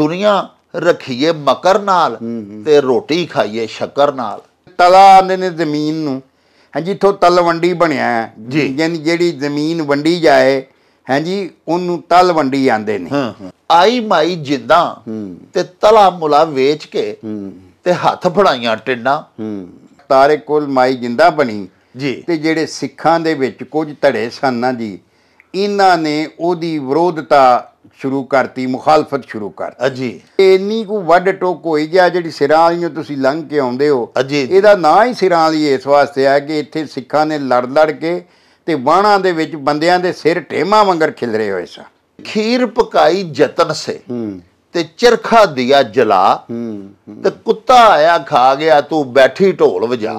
ਦੁਨੀਆ ਰੱਖੀਏ ਮਕਰ ਨਾਲ ਤੇ ਰੋਟੀ ਖਾਈਏ ਸ਼ੱਕਰ ਨਾਲ। ਤਲਾ ਆਂਦੇ ਨੇ ਜ਼ਮੀਨ ਨੂੰ। ਹਾਂਜੀ ਇੱਥੋਂ ਤਲਵੰਡੀ ਬਣਿਆ ਹੈ। ਜੀ। ਯਾਨੀ ਜਿਹੜੀ ਜ਼ਮੀਨ ਵੰਡੀ ਜਾਏ ਹਾਂਜੀ ਉਹਨੂੰ ਤਲਵੰਡੀ ਆਂਦੇ ਨੇ। ਹਾਂ ਹਾਂ। ਆਈ ਮਾਈ ਜਿੰਦਾ ਹੂੰ। ਤੇ ਤਲਾ ਮੁਲਾ ਵੇਚ ਕੇ ਹੂੰ। ਤੇ ਹੱਥ ਫੜਾਈਆਂ ਟਿੰਡਾਂ। ਹੂੰ। ਤਾਰੇ ਕੋਲ ਮਾਈ ਜਿੰਦਾ ਬਣੀ। ਜੀ। ਤੇ ਜਿਹੜੇ ਸਿੱਖਾਂ ਦੇ ਵਿੱਚ ਕੁਝ ਧੜੇ ਸਨ ਨਾ ਜੀ ਇਹਨਾਂ ਨੇ ਉਹਦੀ ਵਿਰੋਧਤਾ ਸ਼ੁਰੂ ਕਰਤੀ ਮੁਖਾਲਫਤ ਸ਼ੁਰੂ ਕਰਤੀ। ਅਜੀ। ਇੰਨੀ ਕੁ ਵੱਡ ਟੋਕ ਹੋਈ ਗਿਆ ਜਿਹੜੀ ਸਿਰਾਂ ਵਾਲੀਆਂ ਤੁਸੀਂ ਲੰਘ ਕੇ ਆਉਂਦੇ ਹੋ। ਅਜੀ। ਇਹਦਾ ਨਾਂ ਹੀ ਸਿਰਾਂ ਵਾਲੀ ਇਸ ਵਾਸਤੇ ਹੈ ਕਿ ਇੱਥੇ ਸਿੱਖਾਂ ਨੇ ਲੜ ਲੜ ਕੇ ਤੇ ਬਾਣਾ ਦੇ ਵਿੱਚ ਬੰਦਿਆਂ ਦੇ ਸਿਰ ਢੇਮਾ ਵਾਂਗਰ ਖਿਲਰੇ ਹੋਏ ਸਨ ਖੀਰ ਪਕਾਈ ਜਤਨ ਸੇ ਤੇ ਚਰਖਾ ਦਿਆ ਜਲਾ। ਤੇ ਕੁੱਤਾ ਆਇਆ ਖਾ ਗਿਆ ਤੂੰ ਬੈਠੀ ਢੋਲ ਵਜਾ।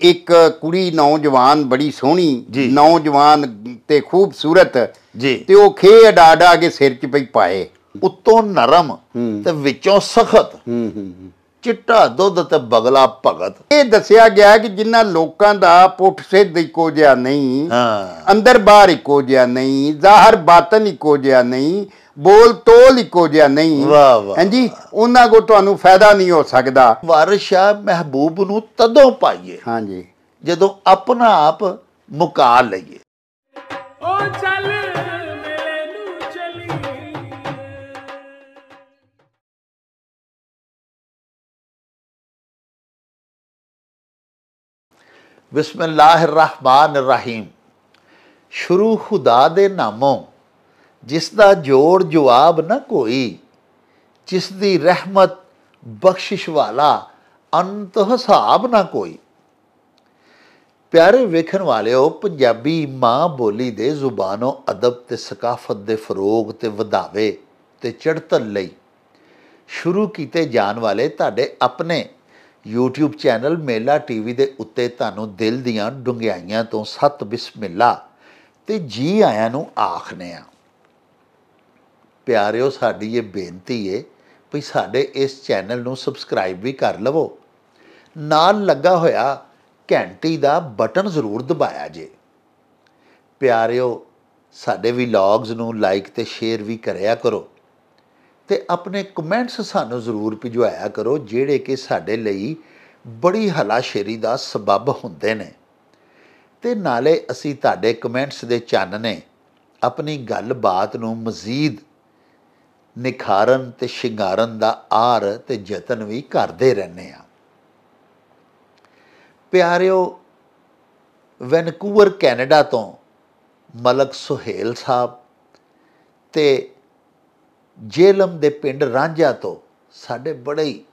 ਇੱਕ ਕੁੜੀ ਨੌਜਵਾਨ ਬੜੀ ਸੋਹਣੀ ਜੀ। ਨੌਜਵਾਨ ਤੇ ਖੂਬਸੂਰਤ ਜੀ। ਤੇ ਉਹ ਖੇ ਅਡਾ ਅਡਾ ਕੇ ਸਿਰ 'ਚ ਪਈ ਪਾਏ ਉੱਤੋਂ ਨਰਮ। ਤੇ ਵਿੱਚੋਂ ਸਖਤ। ਹੂੰ ਹੂੰ ਚਿੱਟਾ ਦੁੱਧ ਤੇ ਬਗਲਾ ਭਗਤ। ਇਹ ਦੱਸਿਆ ਗਿਆ ਕਿ ਜਿਨ੍ਹਾਂ ਲੋਕਾਂ ਦਾ ਪੁੱਠ ਸਿੱਧ ਇੱਕੋ ਜਿਹਾ ਨਹੀਂ ਹਾਂ। ਅੰਦਰ ਬਾਹਰ ਇੱਕੋ ਜਿਹਾ ਨਹੀਂ ਜ਼ਾਹਰ ਬਾਤਨ ਇੱਕੋ ਜਿਹਾ ਨਹੀਂ ਬੋਲ ਤੋਲ ਇੱਕੋ ਜਿਹਾ ਨਹੀਂ। ਵਾਹ, ਵਾਹ, ਹਾਂਜੀ ਉਹਨਾਂ ਕੋ ਤੁਹਾਨੂੰ ਫਾਇਦਾ ਨਹੀਂ ਹੋ ਸਕਦਾ। ਵਾਰਿਸ਼ਾ ਮਹਿਬੂਬ ਨੂੰ ਤਦੋਂ ਪਾਈਏ ਹਾਂਜੀ ਜਦੋਂ ਆਪਣਾ ਆਪ ਮੁਕਾ ਲਈਏ। ਓ ਬਿਸਮਿਲ੍ਲਾਹਿਰਰਹਿਮਾਨਿਰਰਹੀਮ। ਸ਼ੁਰੂ ਖੁਦਾ ਦੇ ਨਾਮੋਂ, ਜਿਸ ਦਾ ਜੋੜ ਜਵਾਬ ਨਾ ਕੋਈ, ਜਿਸ ਦੀ ਰਹਿਮਤ ਬਖਸ਼ਿਸ਼ ਵਾਲਾ ਅੰਤ ਹਿਸਾਬ ਨਾ ਕੋਈ। ਪਿਆਰੇ ਵੇਖਣ ਵਾਲਿਓ, ਪੰਜਾਬੀ ਮਾਂ ਬੋਲੀ ਦੇ ਜ਼ੁਬਾਨੋਂ ਅਦਬ ਤੇ ਸਕਾਫਤ ਦੇ ਫਰੋਗ ਤੇ ਵਧਾਵੇ ਤੇ ਚੜ੍ਹਤਲ ਲਈ ਸ਼ੁਰੂ ਕੀਤੇ ਜਾਣ ਵਾਲੇ ਤੁਹਾਡੇ ਆਪਣੇ YouTube ਚੈਨਲ ਮੇਲਾ ਟੀਵੀ ਦੇ ਉੱਤੇ ਤੁਹਾਨੂੰ ਦਿਲ ਦੀਆਂ ਡੁੰਗਿਆਈਆਂ ਤੋਂ ਸਤ ਬਿਸਮਿਲ੍ਲਾ ਤੇ ਜੀ ਆਇਆਂ ਨੂੰ ਆਖਨੇ ਆ ਪਿਆਰਿਓ, ਸਾਡੀ ਇਹ ਬੇਨਤੀ ਏ ਵੀ ਸਾਡੇ ਇਸ ਚੈਨਲ ਨੂੰ ਸਬਸਕ੍ਰਾਈਬ ਵੀ ਕਰ ਲਵੋ। ਨਾਲ ਲੱਗਾ ਹੋਇਆ ਘੰਟੀ ਦਾ ਬਟਨ ਜ਼ਰੂਰ ਦਬਾਇਆ ਜੇ। ਪਿਆਰਿਓ, ਸਾਡੇ ਵਲੌਗਸ ਨੂੰ ਲਾਈਕ ਤੇ ਸ਼ੇਅਰ ਵੀ ਕਰਿਆ ਕਰੋ। ਤੇ ਆਪਣੇ ਕਮੈਂਟਸ ਸਾਨੂੰ ਜ਼ਰੂਰ ਭਿਜਵਾਇਆ ਕਰੋ, ਜਿਹੜੇ ਕਿ ਸਾਡੇ ਲਈ ਬੜੀ ਹਲਾਸ਼ੇਰੀ ਦਾ ਸਬਬ ਹੁੰਦੇ ਨੇ। ਤੇ ਨਾਲੇ ਅਸੀਂ ਤੁਹਾਡੇ ਕਮੈਂਟਸ ਦੇ ਚਾਨਣੇ ਆਪਣੀ ਗੱਲਬਾਤ ਨੂੰ ਮਜ਼ੀਦ ਨਿਖਾਰਨ ਤੇ ਸ਼ਿੰਗਾਰਨ ਦਾ ਆਰ ਤੇ ਯਤਨ ਵੀ ਕਰਦੇ ਰਹਿੰਦੇ ਆ ਪਿਆਰਿਓ, ਵੈਨਕੂਵਰ, ਕੈਨੇਡਾ ਤੋਂ ਮਲਕ ਸੁਹੇਲ ਸਾਹਿਬ ਤੇ ਜੇਲਮ ਦੇ ਪਿੰਡ ਰਾਂਝਾ ਤੋਂ ਸਾਡੇ ਬੜੇ ਹੀ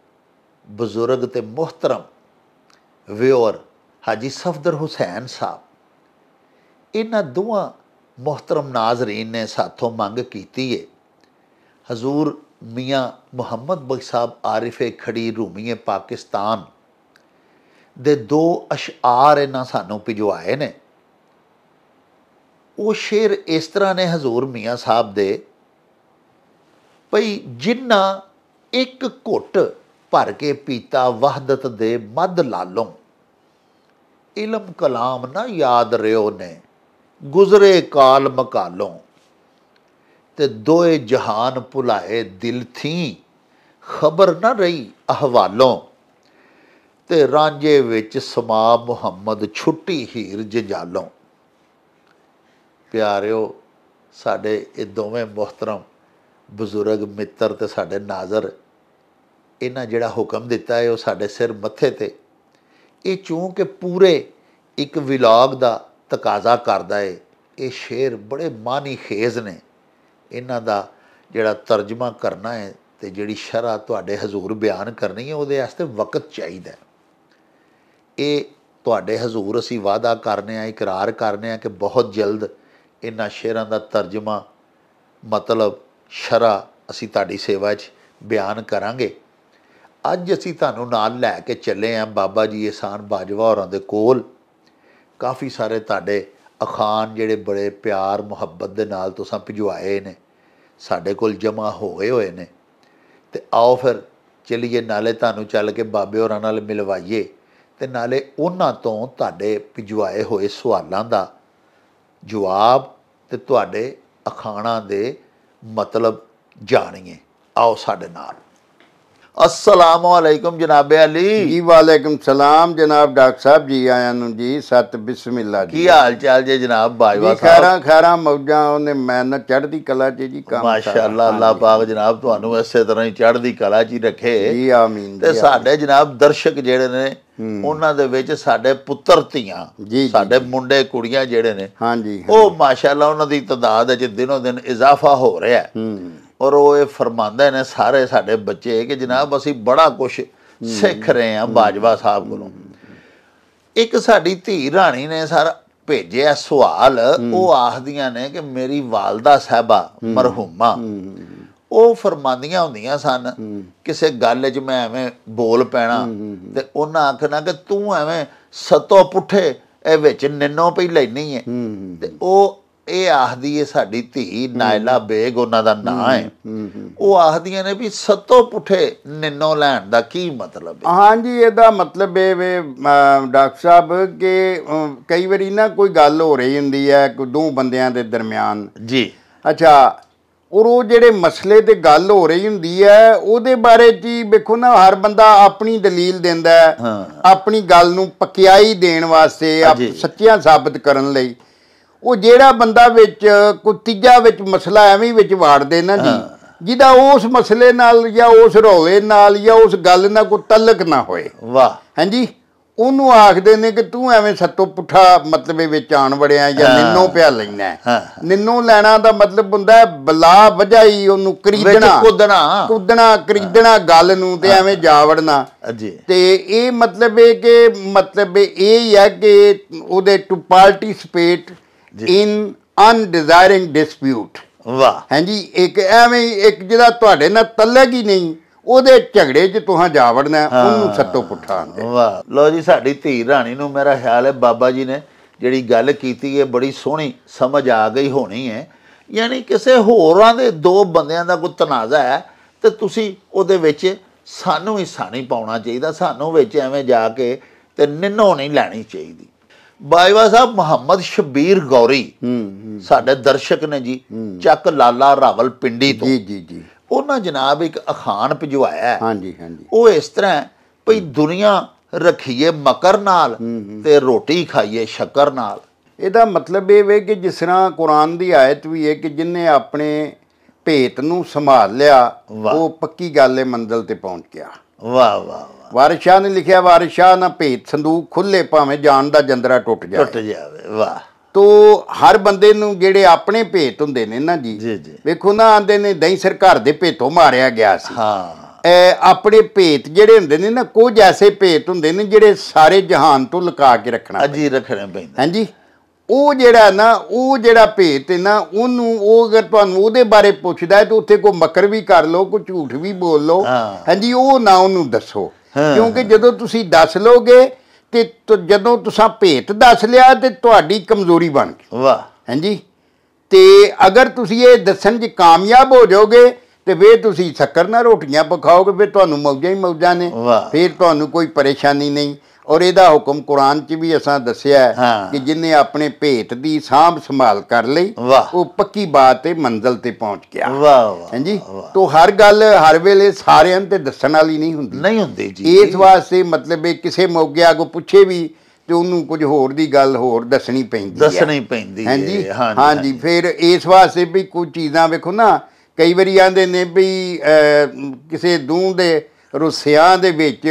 ਬਜ਼ੁਰਗ ਤੇ ਮੁਹਤਰਮ ਵਿਓਰ ਹਾਜੀ ਸਫਦਰ ਹੁਸੈਨ ਸਾਹਿਬ। ਇਹਨਾਂ ਦੋਵਾਂ ਮੁਹਤਰਮ ਨਾਜ਼ਰੀਨ ਨੇ ਸਾਥੋਂ ਮੰਗ ਕੀਤੀ ਏ। ਹਜ਼ੂਰ ਮੀਆਂ ਮੁਹੰਮਦ ਬਖਸ਼ ਸਾਹਿਬ ਆਰਿਫੇ ਖੜੀ ਰੂਮੀਏ ਪਾਕਿਸਤਾਨ ਦੇ ਦੋ ਅਸ਼ਆਰ ਇਹਨਾਂ ਸਾਨੂੰ ਭਿਜਵਾਏ ਨੇ। ਉਹ ਸ਼ੇਰ ਇਸ ਤਰ੍ਹਾਂ ਨੇ ਹਜ਼ੂਰ ਮੀਆਂ ਸਾਹਿਬ ਦੇ ਭਈ ਜਿੰਨਾ ਇੱਕ ਘੁੱਟ ਭਰ ਕੇ ਪੀਤਾ ਵਹਦਤ ਦੇ ਮਦ ਲਾਲੋਂ। ਇਲਮ ਕਲਾਮ ਨਾ ਯਾਦ ਰਿਓ ਨੇ, ਗੁਜ਼ਰੇ ਕਾਲ ਮਕਾਲੋਂ। ਤੇ ਦੋਏ ਜਹਾਨ ਭੁਲਾਏ ਦਿਲ ਥੀ, ਖਬਰ ਨਾ ਰਹੀ ਅਹਵਾਲੋਂ। ਤੇ ਰਾਂਝੇ ਵਿੱਚ ਸਮਾ ਮੁਹੰਮਦ ਛੁੱਟੀ ਹੀਰ ਜੰਜਾਲੋਂ। ਪਿਆਰਿਓ, ਸਾਡੇ ਇਹ ਦੋਵੇਂ ਮੁਹਤਰਮ ਬਜ਼ੁਰਗ ਮਿੱਤਰ ਤੇ ਸਾਡੇ ਨਾਜ਼ਰ, ਇਹਨਾਂ ਜਿਹੜਾ ਹੁਕਮ ਦਿੱਤਾ ਹੈ ਉਹ ਸਾਡੇ ਸਿਰ ਮੱਥੇ ਤੇ। ਇਹ ਚੂੰਕਿ ਪੂਰੇ ਇੱਕ ਵਲੌਗ ਦਾ ਤਕਾਜ਼ਾ ਕਰਦਾ ਹੈ ਇਹ ਸ਼ੇਰ ਬੜੇ ਮਾਨੀ ਖੇਜ਼ ਨੇ। ਇਹਨਾਂ ਦਾ ਜਿਹੜਾ ਤਰਜਮਾ ਕਰਨਾ ਹੈ ਤੇ ਜਿਹੜੀ ਸ਼ਰ੍ਹਾ ਤੁਹਾਡੇ ਹਜ਼ੂਰ ਬਿਆਨ ਕਰਨੀ ਹੈ ਉਹਦੇ ਵਾਸਤੇ ਵਕਤ ਚਾਹੀਦਾ ਇਹ ਤੁਹਾਡੇ ਹਜ਼ੂਰ ਅਸੀਂ ਵਾਅਦਾ ਕਰਨੇ ਆ, ਇਕਰਾਰ ਕਰਨੇ ਆ ਕਿ ਬਹੁਤ ਜਲਦ ਇਹਨਾਂ ਸ਼ੇਰਾਂ ਦਾ ਤਰਜਮਾ ਮਤਲਬ ਸ਼ਰਾ ਅਸੀਂ ਤੁਹਾਡੀ ਸੇਵਾ 'ਚ ਬਿਆਨ ਕਰਾਂਗੇ। ਅੱਜ ਅਸੀਂ ਤੁਹਾਨੂੰ ਨਾਲ ਲੈ ਕੇ ਚੱਲੇ ਆ ਬਾਬਾ ਜੀ ਇਹਸਾਨ ਬਾਜਵਾ ਹੋਰਾਂ ਦੇ ਕੋਲ। ਕਾਫੀ ਸਾਰੇ ਤੁਹਾਡੇ ਅਖਾਨ ਜਿਹੜੇ ਬੜੇ ਪਿਆਰ, ਮੁਹੱਬਤ ਦੇ ਨਾਲ ਤੁਸੀਂ ਭਿਜਵਾਏ ਨੇ। ਸਾਡੇ ਕੋਲ ਜਮਾ ਹੋਏ ਹੋਏ ਨੇ। ਤੇ ਆਓ ਫਿਰ ਚਲਿਏ, ਨਾਲੇ ਤੁਹਾਨੂੰ ਚੱਲ ਕੇ ਬਾਬੇ ਹੋਰਾਂ ਨਾਲ ਮਿਲਵਾਈਏ ਤੇ ਨਾਲੇ ਉਹਨਾਂ ਤੋਂ ਤੁਹਾਡੇ ਭਿਜਵਾਏ ਹੋਏ ਸਵਾਲਾਂ ਦਾ ਜਵਾਬ ਤੇ ਤੁਹਾਡੇ ਅਖਾਣਾ ਦੇ ਮਤਲਬ ਜਾਣੀਏ। ਆਓ ਸਾਡੇ ਨਾਲ। ਅਸਲਾਮ ਅਲੈਕੁਮ ਜਨਾਬੇ ਅਲੀ। ਜੀ ਵਾਲੇਕਮ ਸਲਾਮ ਜਨਾਬ ਡਾਕਟਰ ਸਾਹਿਬ ਜੀ ਆਇਆਂ ਨੂੰ ਜੀ ਸਤ ਬਿਸਮਿਲ੍ਲਾ ਜੀ। ਕੀ ਹਾਲ ਚਾਲ ਜੇ ਜਨਾਬ ਬਾਜਵਾ ਸਾਹਿਬ? ਖੈਰਾਂ ਖੈਰਾਂ ਮੌਜਾਂ ਉਹਨੇ ਮੈਂ ਨਾ ਚੜ੍ਹਦੀ ਕਲਾ ਚ ਜੀ ਕੰਮ ਮਾਸ਼ਾਅੱਲਾ ਅੱਲਾਹ ਪਾਕ ਜਨਾਬ ਤੁਹਾਨੂੰ ਇਸੇ ਤਰ੍ਹਾਂ ਹੀ ਚੜ੍ਹਦੀ ਕਲਾ 'ਚ ਹੀ ਰੱਖੇ। ਜੀ ਆਮੀਨ ਤੇ ਸਾਡੇ ਜਨਾਬ ਦਰਸ਼ਕ ਜਿਹੜੇ ਨੇ ਉਹਨਾਂ ਦੇ ਵਿੱਚ ਸਾਡੇ ਪੁੱਤਰ ਧੀਆਂ ਸਾਡੇ ਮੁੰਡੇ ਕੁੜੀਆਂ ਜਿਹੜੇ ਨੇ ਹਾਂਜੀ ਉਹ ਮਾਸ਼ਾਅੱਲਾ ਉਹਨਾਂ ਦੀ ਤਦਾਦ ਵਿੱਚ ਦਿਨੋ ਦਿਨ ਇਜ਼ਾਫਾ ਹੋ ਰਿਹਾ ਹੈ। ਹੂੰ। ਔਰ ਉਹ ਇਹ ਫਰਮਾਉਂਦੇ ਨੇ ਸਾਰੇ ਸਾਡੇ ਬੱਚੇ ਕਿ ਜਨਾਬ ਅਸੀਂ ਬੜਾ ਕੁਝ ਸਿੱਖ ਰਹੇ ਹਾਂ ਬਾਜਵਾ ਸਾਹਿਬ ਕੋਲੋਂ। ਇੱਕ ਸਾਡੀ ਧੀ ਰਾਣੀ ਨੇ ਸਰ ਭੇਜਿਆ ਸਵਾਲ, ਉਹ ਆਖਦੀਆਂ ਨੇ ਕਿ ਮੇਰੀ ਵਾਲਦਾ ਸਾਹਿਬਾ ਮਰਹੂਮਾ। ਉਹ ਫਰਮਾਂਦੀਆਂ ਹੁੰਦੀਆਂ ਸਨ, ਕਿਸੇ ਗੱਲ 'ਚ ਮੈਂ ਐਵੇਂ ਬੋਲ ਪੈਣਾ ਤੇ ਉਹਨਾਂ ਆਖਣਾ ਕਿ ਤੂੰ ਐਵੇਂ ਸਤੋ ਪੁੱਠੇ ਇਹ ਵਿੱਚ ਨਿੰਨੋ ਪਈ ਲੈਣੀ ਹੈ ਤੇ ਉਹ ਇਹ ਆਖਦੀ ਹੈ ਸਾਡੀ ਧੀ ਨਾਇਲਾ ਬੇਗ ਉਹਨਾਂ ਦਾ ਨਾਂ ਹੈ ਉਹ ਆਖਦੀਆਂ ਨੇ ਵੀ ਸਤੋ ਪੁੱਠੇ ਨਿੰਨੋ ਲੈਣ ਦਾ ਕੀ ਮਤਲਬ ਹੈ ਹਾਂਜੀ ਇਹਦਾ ਮਤਲਬ ਇਹ ਵੇ ਡਾਕਟਰ ਸਾਹਿਬ ਕਿ ਕਈ ਵਾਰੀ ਨਾ ਕੋਈ ਗੱਲ ਹੋ ਰਹੀ ਹੁੰਦੀ ਹੈ ਕੋਈ ਦੋ ਬੰਦਿਆਂ ਦੇ ਦਰਮਿਆਨ। ਜੀ। ਅੱਛਾ ਔਰ ਉਹ ਜਿਹੜੇ ਮਸਲੇ ਤੇ ਗੱਲ ਹੋ ਰਹੀ ਹੁੰਦੀ ਹੈ ਉਹਦੇ ਬਾਰੇ ਹੀ ਵੇਖੋ ਨਾ ਹਰ ਬੰਦਾ ਆਪਣੀ ਦਲੀਲ ਦਿੰਦਾ ਹੈ। ਆਪਣੀ ਗੱਲ ਨੂੰ ਪਕਿਆਈ ਦੇਣ ਵਾਸਤੇ। ਸੱਚੀਆਂ ਸਾਬਤ ਕਰਨ ਲਈ। ਉਹ ਜਿਹੜਾ ਬੰਦਾ ਵਿੱਚ ਕੋਈ ਤੀਜਾ ਵਿੱਚ ਮਸਲਾ ਐਵੇਂ ਵਿੱਚ ਵਾੜ ਦੇ ਨਾ ਜੀ ਜਿਹਦਾ ਉਸ ਮਸਲੇ ਨਾਲ ਜਾਂ ਉਸ ਰੌਲੇ ਨਾਲ ਜਾਂ ਉਸ ਗੱਲ ਨਾਲ ਕੋਈ ਤਲਕ ਨਾ ਹੋਏ। ਵਾਹ। ਹਾਂਜੀ? ਉਹਨੂੰ ਆਖਦੇ ਨੇ ਕਿ ਤੂੰ ਐਵੇਂ ਸੱਤੋ ਪੁੱਠਾ ਮਤਲਬ ਵਿੱਚ ਆਣ ਵੜਿਆ ਜਾਂ। ਨਿੰਨੋ ਪਿਆ ਲੈਣਾ। ਨਿੰਨੋ ਲੈਣਾ ਦਾ ਮਤਲਬ ਹੁੰਦਾ ਹੈ ਬਲਾ ਵਜਾਈ ਉਹਨੂੰ ਵਿੱਚ ਖਰੀਦਣਾ ਕੁੱਦਣਾ। ਕੁੱਦਣਾ ਖਰੀਦਣਾ ਗੱਲ ਨੂੰ ਤੇ ਐਵੇਂ ਜਾ ਵੜਨਾ ਜੀ। ਤੇ ਇਹ ਮਤਲਬ ਇਹ ਕਿ ਮਤਲਬ ਇਹ ਹੈ ਕਿ ਉਹਦੇ to participate in undesiring dispute ਵਾਹ। ਹਾਂਜੀ ਇੱਕ ਐਵੇਂ ਹੀ ਇੱਕ ਜਿਹੜਾ ਤੁਹਾਡੇ ਨਾਲ ਤਲਕ ਹੀ ਨਹੀਂ ਉਹਦੇ ਝਗੜੇ 'ਚ ਤੁਹਾਂ ਜਾ ਵੜਨਾ ਹੈ, ਉਹਨੂੰ ਸੱਤੋ ਪੁੱਠਾ ਆਂਦੇ। ਵਾਹ। ਲੋ ਜੀ ਸਾਡੀ ਧੀ ਰਾਣੀ ਨੂੰ ਮੇਰਾ ਖਿਆਲ ਹੈ ਬਾਬਾ ਜੀ ਨੇ ਜਿਹੜੀ ਗੱਲ ਕੀਤੀ ਹੈ ਬੜੀ ਸੋਹਣੀ ਸਮਝ ਆ ਗਈ ਹੋਣੀ ਹੈ। ਯਾਨੀ ਕਿਸੇ ਹੋਰਾਂ ਦੇ ਦੋ ਬੰਦਿਆਂ ਦਾ ਕੋਈ ਤਨਾਜ਼ਾ ਹੈ ਤੇ ਤੁਸੀਂ ਉਹਦੇ ਵਿੱਚ ਸਾਨੂੰ ਹਿੱਸਾ ਨਹੀਂ ਪਾਉਣਾ ਚਾਹੀਦਾ ਸਾਨੂੰ ਵਿੱਚ ਐਵੇਂ ਜਾ ਕੇ ਤੇ ਨਿੰਨੋ ਨਹੀਂ ਲੈਣੀ ਚਾਹੀਦੀ। ਬਾਈਵਾ ਸਾਹਿਬ ਮੁਹੰਮਦ ਸ਼ਬੀਰ ਗੌਰੀ ਸਾਡੇ ਦਰਸ਼ਕ ਨੇ ਜੀ ਚੱਕ ਲਾਲਾ ਰਾਵਲ ਪਿੰਡੀ ਤੋਂ। ਜੀ ਜੀ ਜੀ। ਉਹਨਾਂ ਜਨਾਬ ਇੱਕ ਅਖਾਣ ਭਿਜਵਾਇਆ ਹੈ। ਹਾਂਜੀ ਹਾਂਜੀ। ਉਹ ਇਸ ਤਰ੍ਹਾਂ ਭਈ ਦੁਨੀਆ ਰੱਖੀਏ ਮਕਰ ਨਾਲ ਤੇ ਰੋਟੀ ਖਾਈਏ ਸ਼ੱਕਰ ਨਾਲ। ਇਹਦਾ ਮਤਲਬ ਇਹ ਵੇ ਕਿ ਜਿਸ ਤਰ੍ਹਾਂ ਕੁਰਾਨ ਦੀ ਆਇਤ ਵੀ ਹੈ ਕਿ ਜਿਨੇ ਆਪਣੇ ਭੇਤ ਨੂੰ ਸੰਭਾਲ ਲਿਆ। ਉਹ ਪੱਕੀ ਗੱਲ ਹੈ ਮੰਜ਼ਲ ਤੇ ਪਹੁੰਚ ਗਿਆ। ਵਾਹ ਵਾਹ। ਵਾਰਿਸ ਨੇ ਲਿਖਿਆ ਵਾਰਿਸ ਨਾ ਭੇਤ ਸੰਦੂਕ ਖੁੱਲੇ ਭਾਵੇਂ ਜਾਨ ਦਾ ਜੰਦਰਾ ਟੁੱਟ ਟੁੱਟ ਜਾਏ ਜਾਵੇ ਵਾਹ। ਤੋ ਹਰ ਬੰਦੇ ਨੂੰ ਜਿਹੜੇ ਆਪਣੇ ਭੇਤ ਹੁੰਦੇ ਨੇ ਨਾ ਜੀ। ਵੇਖੋ ਨਾ ਆਂਦੇ ਨੇ ਦਹੀਂ ਸਰ ਘਰ ਦੇ ਭੇਤੋਂ ਮਾਰਿਆ ਗਿਆ ਸੀ। ਹਾਂ। ਇਹ ਆਪਣੇ ਭੇਤ ਜਿਹੜੇ ਹੁੰਦੇ ਨੇ ਨਾ ਕੁਝ ਐਸੇ ਭੇਤ ਹੁੰਦੇ ਨੇ ਜਿਹੜੇ ਸਾਰੇ ਜਹਾਨ ਤੋਂ ਲੁਕਾ ਕੇ ਰੱਖਣਾ ਅਜੀ ਰੱਖਣੇ ਪੈਂਦਾ। ਹਾਂਜੀ? ਉਹ ਜਿਹੜਾ ਨਾ ਉਹ ਜਿਹੜਾ ਭੇਤ ਹੈ ਨਾ ਉਹਨੂੰ ਉਹ ਅਗਰ ਤੁਹਾਨੂੰ ਉਹਦੇ ਬਾਰੇ ਪੁੱਛਦਾ ਹੈ ਤਾਂ ਉੱਥੇ ਕੋਈ ਮਕਰ ਵੀ ਕਰ ਲਓ ਕੋਈ ਝੂਠ ਵੀ ਬੋਲ ਲਓ। ਹਾਂਜੀ ਉਹ ਨਾ ਉਹਨੂੰ ਦੱਸੋ। ਕਿਉਂਕਿ ਜਦੋਂ ਤੁਸੀਂ ਦੱਸ ਲੋਗੇ ਤੇ ਜਦੋਂ ਤੁਸੀਂ ਭੇਤ ਦੱਸ ਲਿਆ ਤੇ ਤੁਹਾਡੀ ਕਮਜ਼ੋਰੀ ਬਣ ਗਈ। ਵਾਹ। ਹਾਂਜੀ? ਤੇ ਅਗਰ ਤੁਸੀਂ ਇਹ ਦੱਸਣ 'ਚ ਕਾਮਯਾਬ ਹੋ ਜਾਓਗੇ ਤੇ ਫਿਰ ਤੁਸੀਂ ਸ਼ੱਕਰ ਨਾਲ ਰੋਟੀਆਂ ਪਕਾਓਗੇ ਫਿਰ ਤੁਹਾਨੂੰ ਮੌਜਾਂ ਹੀ ਮੌਜਾਂ ਨੇ। ਵਾਹ। ਫਿਰ ਤੁਹਾਨੂੰ ਕੋਈ ਪਰੇਸ਼ਾਨੀ ਨਹੀਂ। ਔਰ ਇਹਦਾ ਹੁਕਮ ਕੁਰਾਨ 'ਚ ਵੀ ਅਸਾਂ ਦੱਸਿਆ। ਕਿ ਜਿਨੇ ਆਪਣੇ ਭੇਤ ਦੀ ਸਾਂਭ ਸੰਭਾਲ ਕਰ ਲਈ। ਉਹ ਪੱਕੀ ਬਾਤ ਤੇ ਮੰਜ਼ਲ ਤੇ ਪਹੁੰਚ ਗਿਆ। ਵਾਹ ਵਾਹ ਹਾਂਜੀ? ਤੋਂ ਹਰ ਗੱਲ ਹਰ ਵੇਲੇ ਸਾਰਿਆਂ ਤੇ ਦੱਸਣ ਵਾਲੀ ਨਹੀਂ ਹੁੰਦੀ। ਨਹੀਂ ਹੁੰਦੀ ਜੀ। ਇਸ ਵਾਸਤੇ ਮਤਲਬ ਇਹ ਕਿਸੇ ਮੌਕੇ ਆਗੋ ਪੁੱਛੇ ਵੀ ਤੇ ਉਹਨੂੰ ਕੁਝ ਹੋਰ ਦੀ ਗੱਲ ਹੋਰ ਦੱਸਣੀ ਪੈਂਦੀ ਹੈ। ਦੱਸਣੀ ਪੈਂਦੀ ਹੈ। ਹਾਂਜੀ? ਹਾਂਜੀ ਫਿਰ ਇਸ ਵਾਸਤੇ ਵੀ ਕੁਝ ਚੀਜ਼ਾਂ ਵੇਖੋ ਨਾ ਕਈ ਵਾਰੀ ਆਂਦੇ ਨੇ ਵੀ ਕਿਸੇ ਦੂੰ ਦੇ ਰੁੱਸਿਆਂ ਦੇ ਵਿੱਚ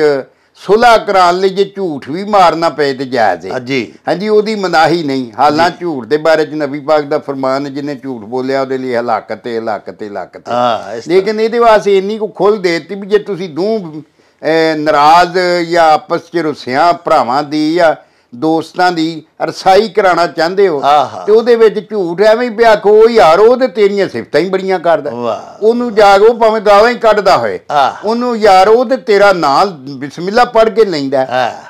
ਸੁਲ੍ਹਾ ਕਰਾਉਣ ਲਈ ਜੇ ਝੂਠ ਵੀ ਮਾਰਨਾ ਪਏ ਤੇ ਜਾਇਜ਼ ਹੈ ਹਾਂਜੀ ਹਾਂਜੀ ਉਹਦੀ ਮਨਾਹੀ ਨਹੀਂ। ਹਾਲਾਂ ਝੂਠ ਦੇ ਬਾਰੇ ਚ ਨਬੀ ਪਾਕ ਦਾ ਫਰਮਾਨ ਜਿਹਨੇ ਝੂਠ ਬੋਲਿਆ ਉਹਦੇ ਲਈ ਹਲਾਕਤ ਹੈ ਹਲਾਕਤ ਹੈ ਹਲਾਕਤ ਹੈ ਲੇਕਿਨ ਇਹਦੇ ਵਾਸਤੇ ਇੰਨੀ ਕੋ ਖੁੱਲ ਦੇਤੀ ਵੀ ਜੇ ਤੁਸੀਂ ਦੂ ਨਾਰਾਜ਼ ਜਾਂ ਆਪਸ ਚ ਰੁੱਸਿਆਂ ਭਰਾਵਾਂ ਦੀ ਜਾਂ ਦੋਸਤਾਂ ਦੀ ਰਸਾਈ ਕਰਾਉਣਾ ਚਾਹੁੰਦੇ ਹੋ। ਤੇ ਉਹਦੇ ਵਿੱਚ ਝੂਠ ਐਵੇਂ ਹੀ ਪਿਆ ਕੋ ਯਾਰ ਉਹ ਤੇ ਤੇਰੀਆਂ ਸਿਫਤਾਂ ਹੀ ਬੜੀਆਂ ਕਰਦਾ। ਉਹਨੂੰ ਜਾਗ ਉਹ ਭਾਵੇਂ ਹੀ ਕੱਢਦਾ ਹੋਏ। ਉਹਨੂੰ ਯਾਰ ਉਹ ਤੇ ਤੇਰਾ ਨਾਂ ਬਿਸਮਿਲ੍ਲਾ ਪੜ੍ਹ ਕੇ ਲੈਂਦਾ।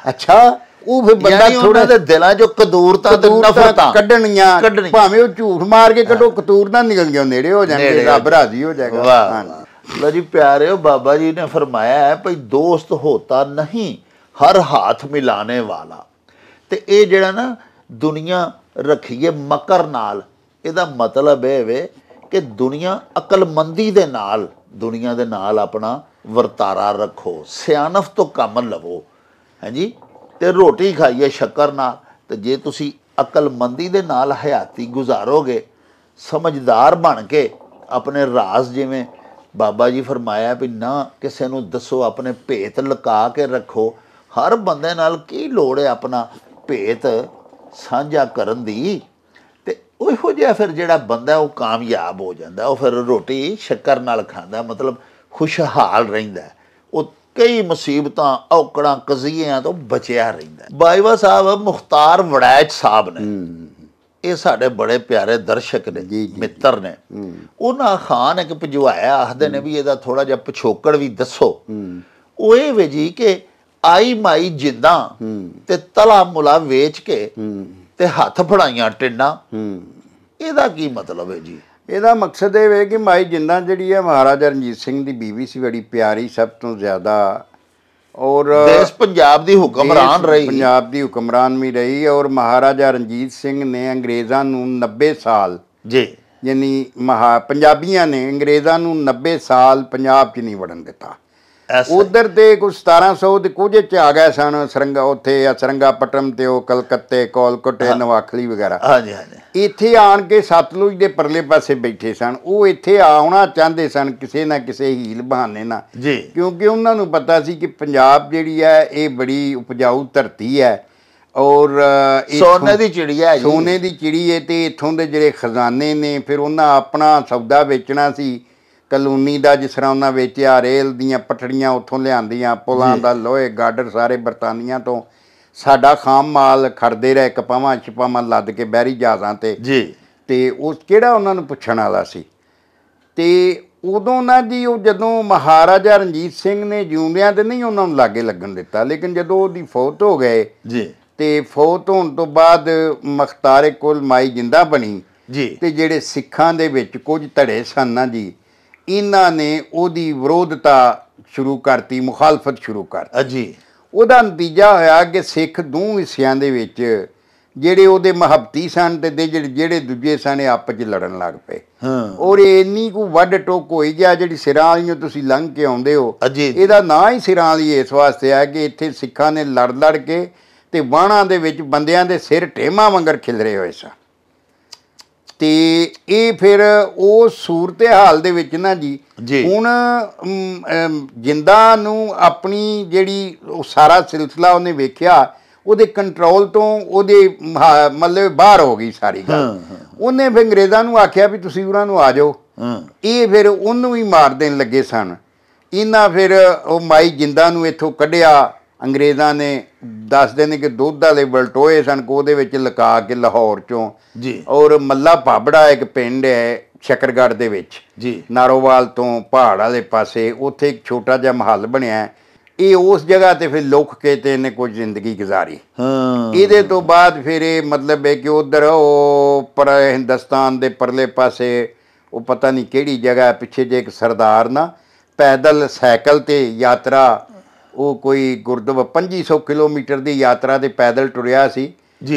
ਅੱਛਾ ਉਹ ਫਿਰ ਬੰਦਾ ਥੋੜਾ ਦੇ ਦਿਲਾਂ ਚੋਂ ਕਦੂਰਤਾਂ ਤੇ ਨਫ਼ਰਤਾਂ ਕੱਢਣੀਆਂ ਕੱਢਣੀ ਭਾਵੇਂ ਉਹ ਝੂਠ ਮਾਰ ਕੇ ਕੱਢੋ ਕਤੂਰ ਨਾ ਨਿਕਲ ਗਿਆ ਨੇੜੇ ਹੋ ਜਾਣਗੇ। ਰੱਬ ਰਾਜ਼ੀ ਹੋ ਜਾਏਗਾ। ਵਾਹ। ਲੋ ਜੀ ਪਿਆਰਿਓ ਬਾਬਾ ਜੀ ਨੇ ਫਰਮਾਇਆ ਹੈ ਭਈ ਦੋਸਤ ਹੋਤਾ ਨਹੀਂ ਹਰ ਹਾਥ ਮਿਲਾਣੇ ਵਾਲਾ ਤੇ ਇਹ ਜਿਹੜਾ ਨਾ ਦੁਨੀਆ ਰੱਖੀਏ ਮਕਰ ਨਾਲ, ਇਹਦਾ ਮਤਲਬ ਇਹ ਵੇ ਕਿ ਦੁਨੀਆ ਅਕਲਮੰਦੀ ਦੇ ਨਾਲ, ਦੁਨੀਆ ਦੇ ਨਾਲ ਆਪਣਾ ਵਰਤਾਰਾ ਰੱਖੋ ਸਿਆਣਫ ਤੋਂ ਕੰਮ ਲਵੋ, ਹਾਂਜੀ? ਤੇ ਰੋਟੀ ਖਾਈਏ ਸ਼ੱਕਰ ਨਾਲ, ਤੇ ਜੇ ਤੁਸੀਂ ਅਕਲਮੰਦੀ ਦੇ ਨਾਲ ਹਯਾਤੀ ਗੁਜ਼ਾਰੋਗੇ, ਸਮਝਦਾਰ ਬਣ ਕੇ ਆਪਣੇ ਰਾਜ਼ ਜਿਵੇਂ ਬਾਬਾ ਜੀ ਫਰਮਾਇਆ ਵੀ ਨਾ ਕਿਸੇ ਨੂੰ ਦੱਸੋ, ਆਪਣੇ ਭੇਤ ਲੁਕਾ ਕੇ ਰੱਖੋ, ਹਰ ਬੰਦੇ ਨਾਲ ਕੀ ਲੋੜ ਹੈ ਆਪਣਾ ਭੇਤ ਸਾਂਝਾ ਕਰਨ ਦੀ ਤੇ ਉਹੋ ਜਿਹਾ ਫਿਰ ਜਿਹੜਾ ਬੰਦਾ ਉਹ ਕਾਮਯਾਬ ਹੋ ਜਾਂਦਾ ਉਹ ਫਿਰ ਰੋਟੀ ਸ਼ੱਕਰ ਨਾਲ ਖਾਂਦਾ ਮਤਲਬ ਖੁਸ਼ਹਾਲ ਰਹਿੰਦਾ। ਉਹ ਕਈ ਮੁਸੀਬਤਾਂ ਔਕੜਾਂ ਕਜ਼ੀਆਂ ਤੋਂ ਬਚਿਆ ਰਹਿੰਦਾ। ਬਾਈਵਾ ਸਾਹਿਬ ਮੁਖਤਾਰ ਵੜੈਚ ਸਾਹਿਬ ਨੇ। ਇਹ ਸਾਡੇ ਬੜੇ ਪਿਆਰੇ ਦਰਸ਼ਕ ਨੇ ਜੀ, ਜੀ, ਮਿੱਤਰ ਨੇ। ਉਹਨਾਂ ਖਾਨ ਇੱਕ ਭਜਵਾਇਆ ਆਖਦੇ ਨੇ ਵੀ ਇਹਦਾ ਥੋੜਾ ਜਿਹਾ ਪਿਛੋਕੜ ਵੀ ਦੱਸੋ। ਉਹ ਇਹ ਵੇ ਜੀ ਕਿ ਆਈ ਮਾਈ ਜਿੰਦਾਂ ਤੇ ਤਲਾ ਮੁਲਾ ਵੇਚ ਕੇ ਤੇ ਹੱਥ ਫੜਾਈਆਂ ਟਿੰਡਾਂ। ਹੂੰ। ਇਹਦਾ ਕੀ ਮਤਲਬ ਹੈ ਜੀ? ਇਹਦਾ ਮਕਸਦ ਇਹ ਵੇ ਕਿ ਮਾਈ ਜਿੰਦਾਂ ਜਿਹੜੀ ਹੈ ਮਹਾਰਾਜਾ ਰਣਜੀਤ ਸਿੰਘ ਦੀ ਬੀਵੀ ਸੀ ਬੜੀ ਪਿਆਰੀ ਸਭ ਤੋਂ ਜ਼ਿਆਦਾ ਔਰ ਦੇਸ਼ ਪੰਜਾਬ ਦੀ ਹੁਕਮਰਾਨ ਰਹੀ। ਪੰਜਾਬ ਦੀ ਹੁਕਮਰਾਨ ਵੀ ਰਹੀ ਔਰ ਮਹਾਰਾਜਾ ਰਣਜੀਤ ਸਿੰਘ ਨੇ ਅੰਗਰੇਜ਼ਾਂ ਨੂੰ 90 ਸਾਲ ਜੀ। ਯਾਨੀ ਮਹਾ ਪੰਜਾਬੀਆਂ ਨੇ ਅੰਗਰੇਜ਼ਾਂ ਨੂੰ 90 ਸਾਲ ਪੰਜਾਬ 'ਚ ਨਹੀਂ ਵੜਨ ਦਿੱਤਾ। ਉਧਰ ਤੇ ਕੁਝ 1700 ਦੇ ਕੁਝ ਚ ਆ ਗਏ ਸਨ ਸਰੰਗਾ ਉੱਥੇ ਆ ਸਰੰਗਾਪਟਮ ਤੇ ਉਹ ਕਲਕੱਤੇ ਕੋਲਕਤੇ ਨਵਾਖਲੀ ਵਗੈਰਾ। ਹਾਂਜੀ ਹਾਂਜੀ। ਇੱਥੇ ਆਣ ਕੇ ਸਤਲੁਜ ਦੇ ਪਰਲੇ ਪਾਸੇ ਬੈਠੇ ਸਨ। ਉਹ ਇੱਥੇ ਆਉਣਾ ਚਾਹੁੰਦੇ ਸਨ ਕਿਸੇ ਨਾ ਕਿਸੇ ਹੀਲ ਬਹਾਨੇ ਨਾਲ। ਜੀ। ਕਿਉਂਕਿ ਉਹਨਾਂ ਨੂੰ ਪਤਾ ਸੀ ਕਿ ਪੰਜਾਬ ਜਿਹੜੀ ਹੈ ਇਹ ਬੜੀ ਉਪਜਾਊ ਧਰਤੀ ਹੈ। ਔਰ ਸੋਨੇ ਦੀ ਚਿੜੀਆ ਹੈ ਸੋਨੇ ਦੀ ਚਿੜੀ ਹੈ ਤੇ ਇੱਥੋਂ ਦੇ ਜਿਹੜੇ ਖਜ਼ਾਨੇ ਨੇ ਫਿਰ ਉਹਨਾਂ ਆਪਣਾ ਸੌਦਾ ਵੇਚਣਾ ਸੀ। ਕਲੋਨੀ ਦਾ ਜਿਸ ਤਰ੍ਹਾਂ ਉਹਨਾਂ ਵੇਚਿਆ ਰੇਲ ਦੀਆਂ ਪਟੜੀਆਂ ਉੱਥੋਂ ਲਿਆਂਦੀਆਂ ਪੁਲਾਂ ਦਾ ਲੋਹੇ ਗਾਡਰ ਸਾਰੇ ਬਰਤਾਨੀਆਂ ਤੋਂ। ਸਾਡਾ ਖਾਮ ਮਾਲ ਖੜਦੇ ਰਹੇ ਕਪਾਵਾਂ ਛਪਾਵਾਂ ਲੱਦ ਕੇ ਬਹਿਰੀ ਜਹਾਜ਼ਾਂ ਤੇ। ਜੀ। ਤੇ ਉਹ ਕਿਹੜਾ ਉਹਨਾਂ ਨੂੰ ਪੁੱਛਣ ਵਾਲਾ ਸੀ? ਤੇ ਉਦੋਂ ਨਾ ਜੀ ਉਹ ਜਦੋਂ ਮਹਾਰਾਜਾ ਰਣਜੀਤ ਸਿੰਘ ਨੇ ਜਿਉਂਦਿਆਂ ਤੇ ਨਹੀਂ ਉਹਨਾਂ ਨੂੰ ਲਾਗੇ ਲੱਗਣ ਦਿੱਤਾ ਲੇਕਿਨ ਜਦੋਂ ਉਹਦੀ ਫੌਤ ਹੋ ਗਏ ਜੀ। ਤੇ ਫੌਤ ਹੋਣ ਤੋਂ ਬਾਅਦ ਮਖਤਾਰੇ ਕੋਲ ਮਾਈ ਜਿੰਦਾ ਬਣੀ ਜੀ। ਤੇ ਜਿਹੜੇ ਸਿੱਖਾਂ ਦੇ ਵਿੱਚ ਕੁਝ ਧੜੇ ਸਨ ਨਾ ਜੀ ਇਹਨਾਂ ਨੇ ਉਹਦੀ ਵਿਰੋਧਤਾ ਸ਼ੁਰੂ ਕਰਤੀ ਮੁਖਾਲਫਤ ਸ਼ੁਰੂ ਕਰਤੀ। ਅਜੀ ਉਹਦਾ ਨਤੀਜਾ ਹੋਇਆ ਕਿ ਸਿੱਖ ਦੋ ਹਿੱਸਿਆਂ ਦੇ ਵਿੱਚ ਜਿਹੜੇ ਉਹਦੇ ਮਹਬਤੀ ਸਨ ਤੇ ਦੇ ਜਿਹੜੇ ਜਿਹੜੇ ਦੂਜੇ ਸਨ ਇਹ ਆਪਸ 'ਚ ਲੜਨ ਲੱਗ ਪਏ। ਹਾਂ। ਔਰ ਇਹ ਇੰਨੀ ਕੁ ਵੱਡ ਟੋਕ ਹੋਈ ਗਿਆ ਜਿਹੜੀ ਸਿਰਾਂ ਵਾਲੀਆਂ ਤੁਸੀਂ ਲੰਘ ਕੇ ਆਉਂਦੇ ਹੋ ਅਜੀ ਇਹਦਾ ਨਾਂ ਹੀ ਸਿਰਾਂ ਵਾਲੀ ਇਸ ਵਾਸਤੇ ਹੈ ਕਿ ਇੱਥੇ ਸਿੱਖਾਂ ਨੇ ਲੜ ਲੜ ਕੇ ਤੇ ਬਾਣਾ ਦੇ ਵਿੱਚ ਬੰਦਿਆਂ ਦੇ ਸਿਰ ਟੇਮਾ ਵਾਂਗਰ ਖਿਲਰੇ ਹੋਏ ਸਨ। ਤੇ ਇਹ ਫਿਰ ਉਹ ਸੂਰਤ ਹਾਲ ਦੇ ਵਿੱਚ ਨਾ ਜੀ। ਹੁਣ ਜਿੰਦਾ ਨੂੰ ਆਪਣੀ ਜਿਹੜੀ ਉਹ ਸਾਰਾ ਸਿਲਸਿਲਾ ਉਹਨੇ ਵੇਖਿਆ ਉਹਦੇ ਕੰਟਰੋਲ ਤੋਂ ਉਹਦੇ ਮਤਲਬ ਬਾਹਰ ਹੋ ਗਈ ਸਾਰੀ ਗੱਲ। ਹਾਂ, ਉਹਨੇ ਫਿਰ ਅੰਗਰੇਜ਼ਾਂ ਨੂੰ ਆਖਿਆ ਵੀ ਤੁਸੀਂ ਉਹਨਾਂ ਨੂੰ ਆ ਜਾਓ। ਹਾਂ। ਇਹ ਫਿਰ ਉਹਨੂੰ ਵੀ ਮਾਰ ਦੇਣ ਲੱਗੇ ਸਨ। ਇਹਨਾਂ ਫਿਰ ਉਹ ਮਾਈ ਜਿੰਦਾ ਨੂੰ ਇੱਥੋਂ ਕੱਢਿਆ ਅੰਗਰੇਜ਼ਾਂ ਨੇ ਦੱਸਦੇ ਨੇ ਕਿ ਦੁੱਧ ਵਾਲੇ ਬਲਟੋਏ ਸਨ ਕੋ ਉਹਦੇ ਵਿੱਚ ਲੁਕਾ ਕੇ ਲਾਹੌਰ ਚੋਂ। ਜੀ। ਔਰ ਮੱਲਾ ਭਾਬੜਾ ਇੱਕ ਪਿੰਡ ਹੈ ਸ਼ਕਰਗੜ੍ਹ ਦੇ ਵਿੱਚ। ਜੀ। ਨਾਰੋਵਾਲ ਤੋਂ ਪਹਾੜ ਵਾਲੇ ਪਾਸੇ ਉੱਥੇ ਇੱਕ ਛੋਟਾ ਜਿਹਾ ਮਹੱਲ ਬਣਿਆ। ਇਹ ਉਸ ਜਗ੍ਹਾ ਤੇ ਫਿਰ ਲੁਕ ਕੇ ਤੇ ਇਹਨੇ ਕੁਝ ਜ਼ਿੰਦਗੀ ਗੁਜ਼ਾਰੀ। ਹਾਂ। ਇਹਦੇ ਤੋਂ ਬਾਅਦ ਫਿਰ ਇਹ ਮਤਲਬ ਹੈ ਕਿ ਉਧਰ ਉਹ ਪਰ ਹਿੰਦੁਸਤਾਨ ਦੇ ਪਰਲੇ ਪਾਸੇ ਉਹ ਪਤਾ ਨਹੀਂ ਕਿਹੜੀ ਜਗ੍ਹਾ ਪਿੱਛੇ ਜੇ ਇੱਕ ਸਰਦਾਰ ਨਾ ਪੈਦਲ ਸਾਈਕਲ ਤੇ ਯਾਤਰਾ ਉਹ ਕੋਈ ਗੁਰਦੁਆਰਾ 2500 ਕਿਲੋਮੀਟਰ ਦੀ ਯਾਤਰਾ ਤੇ ਪੈਦਲ ਟੁਰਿਆ ਸੀ।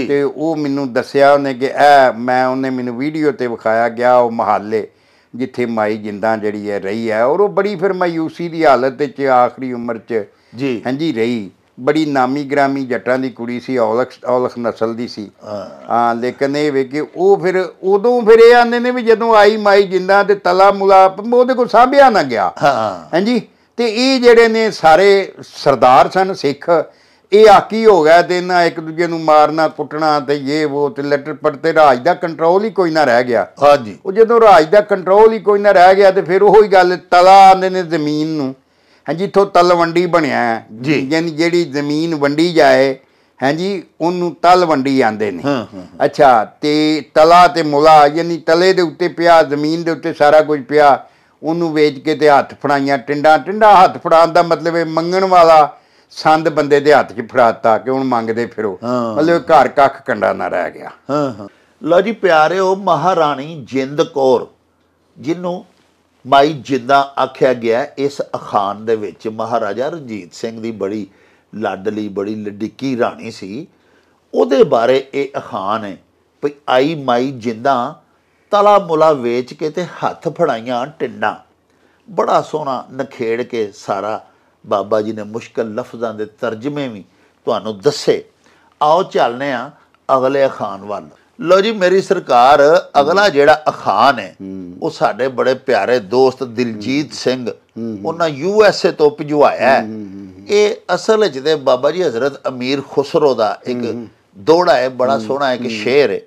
ਤੇ ਉਹ ਮੈਨੂੰ ਦੱਸਿਆ ਉਹਨੇ ਕਿ ਇਹ ਮੈਂ ਉਹਨੇ ਮੈਨੂੰ ਵੀਡੀਓ ਤੇ ਵਿਖਾਇਆ ਗਿਆ ਉਹ ਮਹੱਲੇ ਜਿੱਥੇ ਮਾਈ ਜਿੰਦਾਂ ਜਿਹੜੀ ਹੈ ਰਹੀ ਹੈ। ਔਰ ਉਹ ਬੜੀ ਫਿਰ ਮਾਯੂਸੀ ਦੀ ਹਾਲਤ ਵਿੱਚ ਆਖਰੀ ਉਮਰ 'ਚ ਜੀ। ਹਾਂਜੀ ਰਹੀ। ਬੜੀ ਨਾਮੀ ਗ੍ਰਾਮੀ ਜੱਟਾਂ ਦੀ ਕੁੜੀ ਸੀ ਔਲਖ ਔਲਖ ਨਸਲ ਦੀ ਸੀ। ਹਾਂ। ਹਾਂ ਲੇਕਿਨ ਇਹ ਵੇ ਕਿ ਉਹ ਫਿਰ ਉਦੋਂ ਫਿਰ ਇਹ ਆਂਦੇ ਨੇ ਵੀ ਜਦੋਂ ਆਈ ਮਾਈ ਜਿੰਦਾ ਤੇ ਤਲਾ ਮੁਲਾ ਉਹਦੇ ਕੋਲ ਸਾਂਭਿਆ ਨਾ ਗਿਆ। ਹਾਂ। ਹਾਂਜੀ? ਤੇ ਇਹ ਜਿਹੜੇ ਨੇ ਸਾਰੇ ਸਰਦਾਰ ਸਨ ਸਿੱਖ ਇਹ ਆਕੀ ਹੋ ਗਿਆ ਤੇ ਇਹਨਾਂ ਇੱਕ ਦੂਜੇ ਨੂੰ ਮਾਰਨਾ ਕੁੱਟਣਾ ਤੇ ਇਹ ਉਹ ਤੇ ਲੱਟਰ ਪੱਟ ਤੇ ਰਾਜ ਦਾ ਕੰਟਰੋਲ ਹੀ ਕੋਈ ਨਾ ਰਹਿ ਗਿਆ। ਹਾਂਜੀ। ਉਹ ਜਦੋਂ ਰਾਜ ਦਾ ਕੰਟਰੋਲ ਹੀ ਕੋਈ ਨਾ ਰਹਿ ਗਿਆ ਤੇ ਫਿਰ ਉਹੀ ਗੱਲ ਤਲਾ ਆਂਦੇ ਨੇ ਜ਼ਮੀਨ ਨੂੰ। ਹਾਂਜੀ ਇੱਥੋਂ ਤਲਵੰਡੀ ਬਣਿਆ ਹੈ। ਜੀ। ਯਾਨੀ ਜਿਹੜੀ ਜ਼ਮੀਨ ਵੰਡੀ ਜਾਏ ਹਾਂਜੀ ਉਹਨੂੰ ਤਲਵੰਡੀ ਆਂਦੇ ਨੇ। ਅੱਛਾ ਤੇ ਤਲਾ ਤੇ ਮੁਲਾ ਯਾਨੀ ਤਲੇ ਦੇ ਉੱਤੇ ਪਿਆ ਜ਼ਮੀਨ ਦੇ ਉੱਤੇ ਸਾਰਾ ਕੁਝ ਪਿਆ। ਉਹਨੂੰ ਵੇਚ ਕੇ ਤੇ ਹੱਥ ਫੜਾਈਆਂ ਟਿੰਡਾ ਟਿੰਡਾ ਹੱਥ ਫੜਾਉਣ ਦਾ ਮਤਲਬ ਹੈ ਮੰਗਣ ਵਾਲਾ ਸੰਦ ਬੰਦੇ ਦੇ ਹੱਥ 'ਚ ਫੜਾਤਾ ਕਿ ਹੁਣ ਮੰਗਦੇ ਫਿਰੋ। ਮਤਲਬ ਘਰ ਕੱਖ ਕੰਡਾ ਨਾ ਰਹਿ ਗਿਆ। ਹਾਂ ਹਾਂ। ਲਓ ਜੀ ਪਿਆਰਿਓ ਮਹਾਰਾਣੀ ਜਿੰਦ ਕੌਰ ਜਿਹਨੂੰ ਮਾਈ ਜਿੰਦਾ ਆਖਿਆ ਗਿਆ ਇਸ ਅਖਾਨ ਦੇ ਵਿੱਚ। ਮਹਾਰਾਜਾ ਰਣਜੀਤ ਸਿੰਘ ਦੀ ਬੜੀ ਲਾਡਲੀ ਬੜੀ ਲਡਿੱਕੀ ਰਾਣੀ ਸੀ। ਉਹਦੇ ਬਾਰੇ ਇਹ ਅਖਾਨ ਹੈ ਭਈ ਆਈ ਮਾਈ ਜਿੰਦਾ ਤਲਾ ਮੁਲਾ ਵੇਚ ਕੇ ਤੇ ਹੱਥ ਫੜਾਈਆਂ ਟਿੰਡਾਂ। ਬੜਾ ਸੋਹਣਾ ਨਖੇੜ ਕੇ ਸਾਰਾ। ਬਾਬਾ ਜੀ ਨੇ ਮੁਸ਼ਕਲ ਲਫ਼ਜ਼ਾਂ ਦੇ ਤਰਜਮੇ ਵੀ ਤੁਹਾਨੂੰ ਦੱਸੇ। ਆਓ ਚੱਲਨੇ ਆ ਅਗਲੇ ਅਖਾਨ ਵੱਲ। ਲੋ ਜੀ ਮੇਰੀ ਸਰਕਾਰ ਅਗਲਾ ਜਿਹੜਾ ਅਖਾਨ ਹੈ ਉਹ ਸਾਡੇ ਬੜੇ ਪਿਆਰੇ ਦੋਸਤ ਦਿਲਜੀਤ ਸਿੰਘ ਉਹਨਾਂ ਯੂ ਐਸ ਏ ਤੋਂ ਭਿਜਵਾਇਆ ਇਹ ਅਸਲ ਵਿੱਚ ਤੇ ਬਾਬਾ ਜੀ ਹਜ਼ਰਤ ਅਮੀਰ ਖੁਸਰੋ ਦਾ ਇੱਕ ਦੋੜਾ ਹੈ ਬੜਾ ਸੋਹਣਾ ਇੱਕ ਸ਼ੇਰ ਹੈ।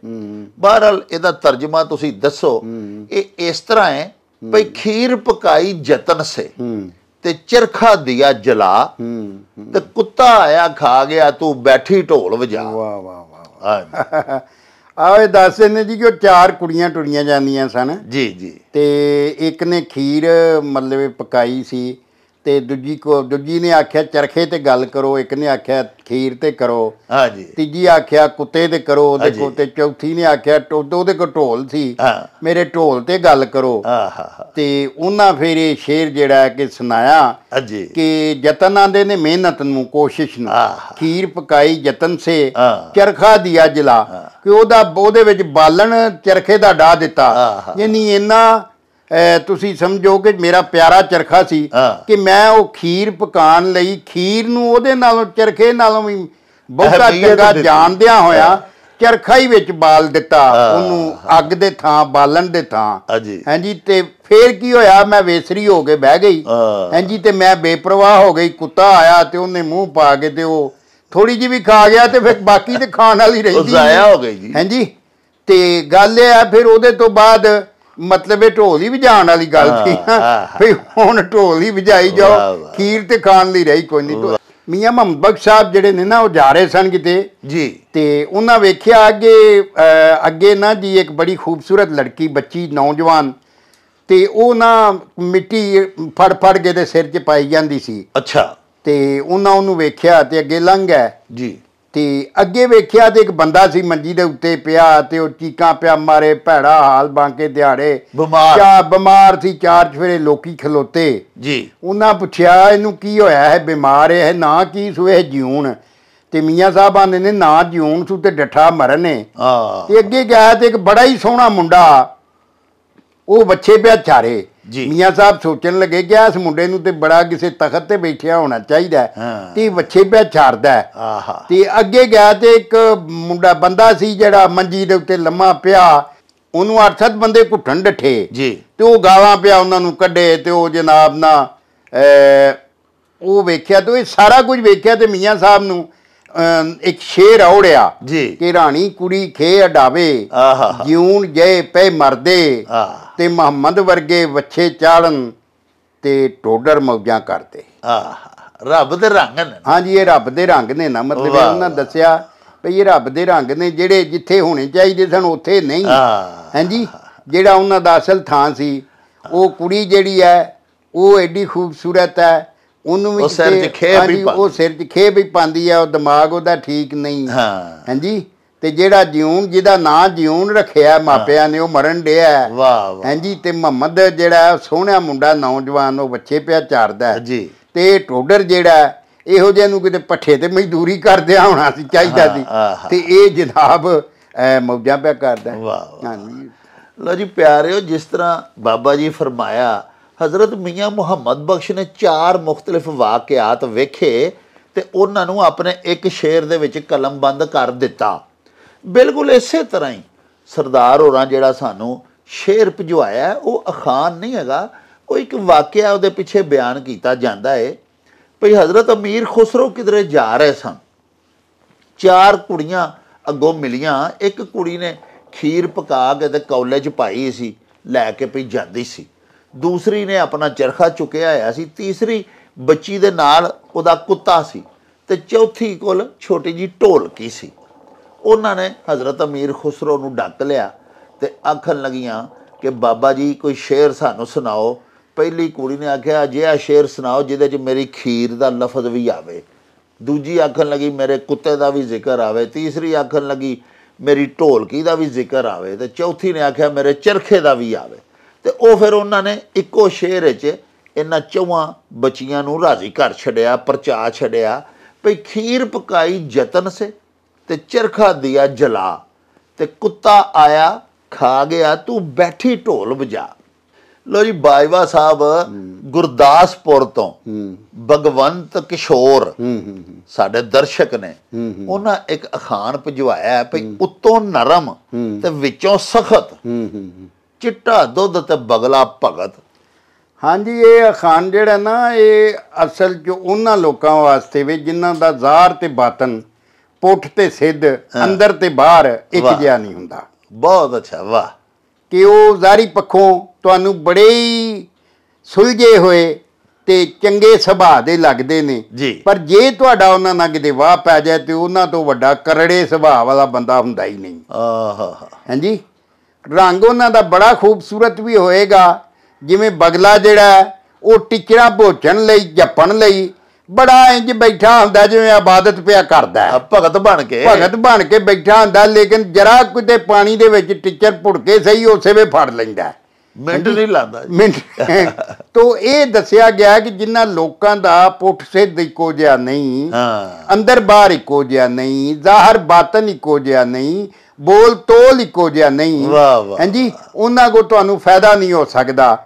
ਬਹਰਹਾਲ ਇਹਦਾ ਤਰਜਮਾ ਤੁਸੀਂ ਦੱਸੋ ਇਹ ਇਸ ਤਰ੍ਹਾਂ ਹੈ ਭਈ ਖੀਰ ਪਕਾਈ ਜਤਨ ਸੇ ਤੇ ਚਰਖਾ ਦਿਆ ਜਲਾ ਤੇ ਕੁੱਤਾ ਆਇਆ ਖਾ ਗਿਆ ਤੂੰ ਬੈਠੀ ਢੋਲ ਵਜਾ। ਵਾਹ ਵਾਹ ਵਾਹ ਇਹ ਦੱਸਦੇ ਨੇ ਜੀ ਕਿ ਉਹ ਚਾਰ ਕੁੜੀਆਂ ਟੁੜੀਆਂ ਜਾਂਦੀਆਂ ਸਨ। ਜੀ ਜੀ। ਤੇ ਇੱਕ ਨੇ ਖੀਰ ਮਤਲਬ ਪਕਾਈ ਸੀ ਤੇ ਦੂਜੀ ਕੋ ਦੂਜੀ ਨੇ ਆਖਿਆ ਚਰਖੇ ਤੇ ਗੱਲ ਕਰੋ ਇੱਕ ਨੇ ਆਖਿਆ ਖੀਰ ਤੇ ਕਰੋ। ਹਾਂਜੀ। ਤੀਜੀ ਆਖਿਆ ਕੁੱਤੇ ਤੇ ਕਰੋ ਉਹਦੇ। ਕੋ ਤੇ ਚੌਥੀ ਨੇ ਆਖਿਆ ਟੋ- ਉਹਦੇ ਕੋ ਢੋਲ ਸੀ। ਹਾਂ। ਮੇਰੇ ਢੋਲ ਤੇ ਗੱਲ ਕਰੋ। ਆਹਾ ਤੇ ਉਹਨਾਂ ਫਿਰ ਇਹ ਸ਼ੇਰ ਜਿਹੜਾ ਕਿ ਸੁਣਾਇਆ ਹਾਂਜੀ। ਕਿ ਯਤਨ ਆਂਦੇ ਨੇ ਮਿਹਨਤ ਨੂੰ ਕੋਸ਼ਿਸ਼ ਨੂੰ। ਖੀਰ ਪਕਾਈ ਯਤਨ ਸੇ। ਚਰਖਾ ਦਿਆ ਜਲਾ। ਕਿ ਉਹਦਾ ਉਹਦੇ ਵਿੱਚ ਬਾਲਣ ਚਰਖੇ ਦਾ ਡਾ ਦਿੱਤਾ। ਯਾਨੀ ਇੰਨਾ ਅਹ, ਤੁਸੀਂ ਸਮਝੋ ਕਿ ਮੇਰਾ ਪਿਆਰਾ ਚਰਖਾ ਸੀ। ਕਿ ਮੈਂ ਉਹ ਖੀਰ ਪਕਾਉਣ ਲਈ ਖੀਰ ਨੂੰ ਉਹਦੇ ਨਾਲੋਂ ਚਰਖੇ ਨਾਲੋਂ ਵੀ ਬਹੁਤਾ ਚੰਗਾ। ਜਾਣਦਿਆਂ ਹੋਇਆ ਚਰਖਾ ਹੀ ਵਿੱਚ ਬਾਲ ਦਿੱਤਾ ਉਹਨੂੰ ਅੱਗ ਦੇ ਥਾਂ ਬਾਲਣ ਦੇ ਥਾਂ ਹਾਂਜੀ ਤੇ ਫੇਰ ਕੀ ਹੋਇਆ ਮੈਂ ਵੇਸਰੀ ਹੋ ਕੇ ਬਹਿ ਗਈ। ਹਾਂਜੀ ਤੇ ਮੈਂ ਬੇਪਰਵਾਹ ਹੋ ਗਈ ਕੁੱਤਾ ਆਇਆ ਤੇ ਉਹਨੇ ਮੂੰਹ ਪਾ ਕੇ ਤੇ ਉਹ ਥੋੜੀ ਜਿਹੀ ਵੀ ਖਾ ਗਿਆ ਤੇ ਫਿਰ ਬਾਕੀ ਤੇ ਖਾਣ ਵਾਲੀ ਉਹ ਰਹਿੰਦੀ ਜ਼ਾਇਆ ਨਹੀਂ। ਹੋ ਗਈ ਜੀ ਹਾਂਜੀ ਤੇ ਗੱਲ ਇਹ ਆ ਫਿਰ ਉਹਦੇ ਤੋਂ ਬਾਅਦ ਮਤਲਬ ਇਹ ਢੋਲ ਹੀ ਵਜਾਉਣ ਵਾਲੀ ਗੱਲ ਸੀ। ਫਿਰ ਹੁਣ ਢੋਲ ਹੀ ਵਜਾਈ ਜਾਓ। ਖੀਰ ਤੇ ਖਾਣ ਲਈ ਰਹੀ ਕੋਈ ਨਹੀਂ। ਮੀਆਂ ਮੁਹੰਮਦ ਬਖਸ਼ ਸਾਹਿਬ ਜਿਹੜੇ ਨੇ ਨਾ ਉਹ ਜਾ ਰਹੇ ਸਨ ਕਿਤੇ। ਜੀ। ਤੇ ਉਹਨਾਂ ਵੇਖਿਆ ਅੱਗੇ ਅੱਗੇ ਨਾ ਜੀ ਇੱਕ ਬੜੀ ਖੂਬਸੂਰਤ ਲੜਕੀ ਬੱਚੀ ਨੌਜਵਾਨ। ਤੇ ਉਹ ਨਾ ਮਿੱਟੀ ਫੜ ਫੜ ਕੇ ਦੇ ਸਿਰ 'ਚ ਪਾਈ ਜਾਂਦੀ ਸੀ। ਅੱਛਾ। ਤੇ ਉਹਨਾਂ ਉਹਨੂੰ ਵੇਖਿਆ ਤੇ ਅੱਗੇ ਲੰਘ ਗਏ। ਜੀ। ਤੇ ਅੱਗੇ ਵੇਖਿਆ ਤੇ ਇੱਕ ਬੰਦਾ ਸੀ ਮੰਜੀ ਦੇ ਉੱਤੇ ਪਿਆ ਤੇ ਉਹ ਚੀਕਾਂ ਪਿਆ ਮਾਰੇ ਭੈੜਾ ਹਾਲ ਬਾਂਕੇ ਦਿਹਾੜੇ। ਬਿਮਾਰ। ਚਾ ਬਿਮਾਰ ਸੀ ਚਾਰ ਚਫੇਰੇ ਲੋਕੀ ਖਲੋਤੇ। ਜੀ। ਉਹਨਾਂ ਪੁੱਛਿਆ ਇਹਨੂੰ ਕੀ ਹੋਇਆ? ਹੈ ਬਿਮਾਰ ਹੈ ਨਾ ਕੀ ਸੁਏ ਜਿਉਣ। ਤੇ ਮੀਆਂ ਸਾਹਿਬ ਆਂਦੇ ਨੇ ਨਾ ਜਿਉਣ ਸੁ ਤੇ ਡੱਠਾ ਮਰਨ ਹਾਂ। ਤੇ ਅੱਗੇ ਗਿਆ ਤੇ ਇੱਕ ਬੜਾ ਹੀ ਸੋਹਣਾ ਮੁੰਡਾ ਉਹ ਬੱਚੇ ਪਿਆ ਚਾਰੇ। ਜੀ। ਮੀਆਂ ਸਾਹਿਬ ਸੋਚਣ ਲੱਗੇ ਕਿ ਇਸ ਮੁੰਡੇ ਨੂੰ ਤੇ ਬੜਾ ਕਿਸੇ ਤਖਤ ਤੇ ਬੈਠਿਆ ਹੋਣਾ ਚਾਹੀਦਾ। ਤੇ ਬੱਚੇ ਪਿਆ ਹੈ। ਆਹਾ ਤੇ ਅੱਗੇ ਗਿਆ ਤੇ ਇੱਕ ਮੁੰਡਾ ਬੰਦਾ ਸੀ ਜਿਹੜਾ ਮੰਜੀ ਦੇ ਉੱਤੇ ਲੰਮਾ ਪਿਆ ਉਹਨੂੰ ਅੱਠ ਸੱਤ ਬੰਦੇ ਘੁੱਟਣ ਡੱਠੇ ਜੀ ਤੇ ਉਹ ਗਾਲਾਂ ਪਿਆ ਉਹਨਾਂ ਨੂੰ ਕੱਢੇ ਤੇ ਉਹ ਜਨਾਬ ਨਾ ਉਹ ਵੇਖਿਆ ਤੇ ਇਹ ਸਾਰਾ ਕੁਝ ਵੇਖਿਆ ਤੇ ਮੀਆਂ ਸਾਹਿਬ ਨੂੰ ਇੱਕ ਸ਼ੇਰ ਔੜਿਆ ਜੀ। ਕਿ ਰਾਣੀ ਕੁੜੀ ਖੇ ਅਡਾਵੇ ਆਹਾ। ਜਿਉਣ ਜੇ ਪੈ ਮਰਦੇ ਤੇ ਮੁਹੰਮਦ ਵਰਗੇ ਵੱਛੇ ਚਾੜਨ ਤੇ ਟੋਡਰ ਮੌਜਾਂ ਕਰਦੇ। ਆਹ। ਰੱਬ ਦੇ ਰੰਗ ਨੇ ਹਾਂਜੀ ਇਹ ਰੱਬ ਦੇ ਰੰਗ ਨੇ ਨਾ। ਮਤਲਬ ਉਹਨਾਂ ਦੱਸਿਆ ਵੀ ਇਹ ਰੱਬ ਦੇ ਰੰਗ ਨੇ ਜਿਹੜੇ ਜਿੱਥੇ ਹੋਣੇ ਚਾਹੀਦੇ ਸਨ ਉੱਥੇ ਨਹੀਂ। ਹਾਂਜੀ ਜਿਹੜਾ ਉਹਨਾਂ ਦਾ ਅਸਲ ਥਾਂ ਸੀ ਉਹ ਕੁੜੀ ਜਿਹੜੀ ਹੈ ਉਹ ਐਡੀ ਖੂਬਸੂਰਤ ਹੈ ਉਹਨੂੰ ਵੀ ਉਹ ਸਿਰ 'ਚ ਖੇਹ ਵੀ ਉਹ। ਸਿਰ 'ਚ ਖੇ ਵੀ ਪਾਉਂਦੀ ਹੈ ਉਹ ਦਿਮਾਗ ਉਹਦਾ ਠੀਕ ਨਹੀਂ ਹਾਂ ਹਾਂਜੀ ਤੇ ਜਿਹੜਾ ਜਿਉਣ ਜਿਹਦਾ ਨਾਂ ਜਿਉਣ ਰੱਖਿਆ ਮਾਪਿਆਂ ਨੇ ਉਹ ਮਰਨ ਡਿਆ। ਵਾਹ ਵਾਹ ਹਾਂਜੀ ਤੇ ਮੁਹੰਮਦ ਜਿਹੜਾ ਸੋਹਣਾ ਮੁੰਡਾ ਨੌਜਵਾਨ ਉਹ ਬੱਚੇ ਪਿਆ ਚਾਰਦਾ। ਜੀ ਤੇ ਟੋਡਰ ਜਿਹੜਾ ਇਹੋ ਜਿਹਾ ਨੂੰ ਕਿਤੇ ਪੱਠੇ ਤੇ ਮਜ਼ਦੂਰੀ ਕਰਦਿਆ ਹੋਣਾ ਸੀ ਚਾਹੀਦਾ ਸੀ। ਤੇ ਇਹ ਜਨਾਬ ਮੌਜਾਂ ਪਿਆ ਕਰਦਾ ਵਾਹ। ਹਾਂਜੀ ਲੋ ਜੀ ਪਿਆਰਿਓ ਜਿਸ ਤਰ੍ਹਾਂ ਬਾਬਾ ਜੀ ਫਰਮਾਇਆ ਹਜ਼ਰਤ ਮੀਆਂ ਮੁਹੰਮਦ ਬਖਸ਼ ਨੇ ਚਾਰ ਮੁxtਲਿਫ ਵਾਕਿਆਤ ਵੇਖੇ ਤੇ ਉਹਨਾਂ ਨੂੰ ਆਪਣੇ ਇੱਕ ਸ਼ੇਰ ਦੇ ਵਿੱਚ ਕਲਮਬੰਦ ਕਰ ਦਿੱਤਾ। ਬਿਲਕੁਲ ਇਸੇ ਤਰ੍ਹਾਂ ਹੀ ਸਰਦਾਰ ਹੋਰਾਂ ਜਿਹੜਾ ਸਾਨੂੰ ਸ਼ੇਰ ਭਜਵਾਇਆ, ਉਹ ਅਖਾਨ ਨਹੀਂ ਹੈਗਾ, ਉਹ ਇੱਕ ਵਾਕਿਆ ਉਹਦੇ ਪਿੱਛੇ ਬਿਆਨ ਕੀਤਾ ਜਾਂਦਾ ਏ। ਭਈ ਹਜ਼ਰਤ ਅਮੀਰ ਖੁਸਰੋ ਕਿਧਰੇ ਜਾ ਰਹੇ ਸਨ? ਚਾਰ ਕੁੜੀਆਂ ਅੱਗੋਂ ਮਿਲੀਆਂ, ਇੱਕ ਕੁੜੀ ਨੇ ਖੀਰ ਪਕਾ ਕੇ ਤੇ ਕੌਲੇ 'ਚ ਪਾਈ ਸੀ, ਲੈ ਕੇ ਪਈ ਜਾਂਦੀ ਸੀ। ਦੂਸਰੀ ਨੇ ਆਪਣਾ ਚਰਖਾ ਚੁੱਕਿਆ ਹੋਇਆ ਸੀ, ਤੀਸਰੀ ਬੱਚੀ ਦੇ ਨਾਲ ਉਹਦਾ ਕੁੱਤਾ ਸੀ ਤੇ ਚੌਥੀ ਕੋਲ ਛੋਟੀ ਜੀ ਢੋਲਕੀ ਸੀ। ਉਹਨਾਂ ਨੇ ਹਜ਼ਰਤ ਅਮੀਰ ਖੁਸਰੋ ਨੂੰ ਡੱਕ ਲਿਆ ਤੇ ਆਖਣ ਲੱਗੀਆਂ ਕਿ ਬਾਬਾ ਜੀ, ਕੋਈ ਸ਼ੇਰ ਸਾਨੂੰ ਸੁਣਾਓ। ਪਹਿਲੀ ਕੁੜੀ ਨੇ ਆਖਿਆ ਅਜਿਹਾ ਸ਼ੇਰ ਸੁਣਾਓ, ਜਿਹਦੇ 'ਚ ਮੇਰੀ ਖੀਰ ਦਾ ਲਫ਼ਜ਼ ਵੀ ਆਵੇ। ਦੂਜੀ ਆਖਣ ਲੱਗੀ, ਮੇਰੇ ਕੁੱਤੇ ਦਾ ਵੀ ਜ਼ਿਕਰ ਆਵੇ। ਤੀਸਰੀ ਆਖਣ ਲੱਗੀ, ਮੇਰੀ ਢੋਲਕੀ ਦਾ ਵੀ ਜ਼ਿਕਰ ਆਵੇ। ਤੇ ਚੌਥੀ ਨੇ ਆਖਿਆ, ਮੇਰੇ ਚਰਖੇ ਦਾ ਵੀ ਆਵੇ। ਤੇ ਉਹ ਫਿਰ ਉਹਨਾਂ ਨੇ ਇੱਕੋ ਸ਼ੇਰ ਵਿੱਚ ਇਹਨਾਂ ਚੌਹਾਂ ਬੱਚੀਆਂ ਨੂੰ ਰਾਜ਼ੀ ਕਰ ਛੱਡਿਆ ਪਰਚਾ ਛੱਡਿਆ ਭਈ ਖੀਰ ਪਕਾਈ ਜਤਨ ਸੇ ਤੇ ਚਰਖਾ ਦਿਆ ਜਲਾ ਤੇ ਕੁੱਤਾ ਆਇਆ ਖਾ ਗਿਆ ਤੂੰ ਬੈਠੀ ਢੋਲ ਵਜਾ। ਲੋ ਜੀ ਬਾਜਵਾ ਸਾਹਿਬ ਗੁਰਦਾਸਪੁਰ ਤੋਂ ਭਗਵੰਤ ਕਿਸ਼ੋਰ ਸਾਡੇ ਦਰਸ਼ਕ ਨੇ ਉਹਨਾਂ ਇੱਕ ਅਖਾਣ ਭਜਵਾਇਆ ਭਈ ਉੱਤੋਂ ਨਰਮ ਤੇ ਵਿੱਚੋਂ ਸਖਤ। ਚਿੱਟਾ ਦੁੱਧ ਤੇ ਬਗਲਾ ਭਗਤ। ਹਾਂਜੀ ਇਹ ਅਖਾਨ ਜਿਹੜਾ ਨਾ ਇਹ ਅਸਲ 'ਚ ਉਹਨਾਂ ਲੋਕਾਂ ਵਾਸਤੇ ਵੀ ਜਿਨ੍ਹਾਂ ਦਾ ਜ਼ਾਹਰ ਤੇ ਬਾਤਨ ਪੁੱਠ ਤੇ ਸਿੱਧ ਅੰਦਰ ਤੇ ਬਾਹਰ ਇੱਕ। ਜਿਹਾ ਨਹੀਂ ਹੁੰਦਾ। ਬਹੁਤ ਅੱਛਾ ਵਾਹ। ਕਿ ਉਹ ਜ਼ਾਹਰੀ ਪੱਖੋਂ ਤੁਹਾਨੂੰ ਬੜੇ ਹੀ ਸੁਲਝੇ ਹੋਏ ਤੇ ਚੰਗੇ ਸੁਭਾਅ ਦੇ ਲੱਗਦੇ ਨੇ। ਪਰ ਜੇ ਤੁਹਾਡਾ ਉਹਨਾਂ ਨਾਲ ਕਿਤੇ ਵਾਹ ਪੈ ਜਾਏ ਤੇ ਉਹਨਾਂ ਤੋਂ ਵੱਡਾ ਕਰੜੇ ਸੁਭਾਅ ਵਾਲਾ ਬੰਦਾ ਹੁੰਦਾ ਹੀ ਨਹੀਂ। ਆਹਾ ਹਾਂਜੀ? ਰੰਗ ਉਹਨਾਂ ਦਾ ਬੜਾ ਖੂਬਸੂਰਤ ਵੀ ਹੋਏਗਾ। ਜਿਵੇਂ ਬਗਲਾ ਜਿਹੜਾ ਉਹ ਟਿਚਰਾ ਭੋਚਣ ਲਈ ਜੱਪਣ ਲਈ ਬੜਾ ਇੰਜ ਬੈਠਾ ਹੁੰਦਾ ਜਿਵੇਂ ਇਬਾਦਤ ਪਿਆ ਕਰਦਾ ਹੈ। ਭਗਤ ਬਣ ਕੇ। ਭਗਤ ਬਣ ਕੇ ਬੈਠਾ ਹੁੰਦਾ ਲੇਕਿਨ ਜਰਾ ਕਿਤੇ ਪਾਣੀ ਦੇ ਵਿੱਚ ਟਿਚਰ ਪੁੜ ਕੇ ਸਹੀ ਉਸੇ ਵੇ ਫੜ ਲੈਂਦਾ। ਮਿੰਟ ਨਹੀਂ ਲਾਂਦਾ ਮਿੰਟ। ਤੋਂ ਇਹ ਦੱਸਿਆ ਗਿਆ ਕਿ ਜਿਨ੍ਹਾਂ ਲੋਕਾਂ ਦਾ ਪੁੱਠ ਸਿੱਧ ਇੱਕੋ ਜਿਹਾ ਨਹੀਂ ਹਾਂ। ਅੰਦਰ ਬਾਹਰ ਇੱਕੋ ਜਿਹਾ ਨਹੀਂ ਜ਼ਾਹਰ ਬਾਤਨ ਇੱਕੋ ਜਿਹਾ ਨਹੀਂ ਬੋਲ ਤੋਲ ਇੱਕੋ ਜਿਹਾ ਨਹੀਂ। ਹਾਂਜੀ? ਉਹਨਾਂ ਕੋ ਤੁਹਾਨੂੰ ਫਾਇਦਾ ਨਹੀਂ ਹੋ ਸਕਦਾ।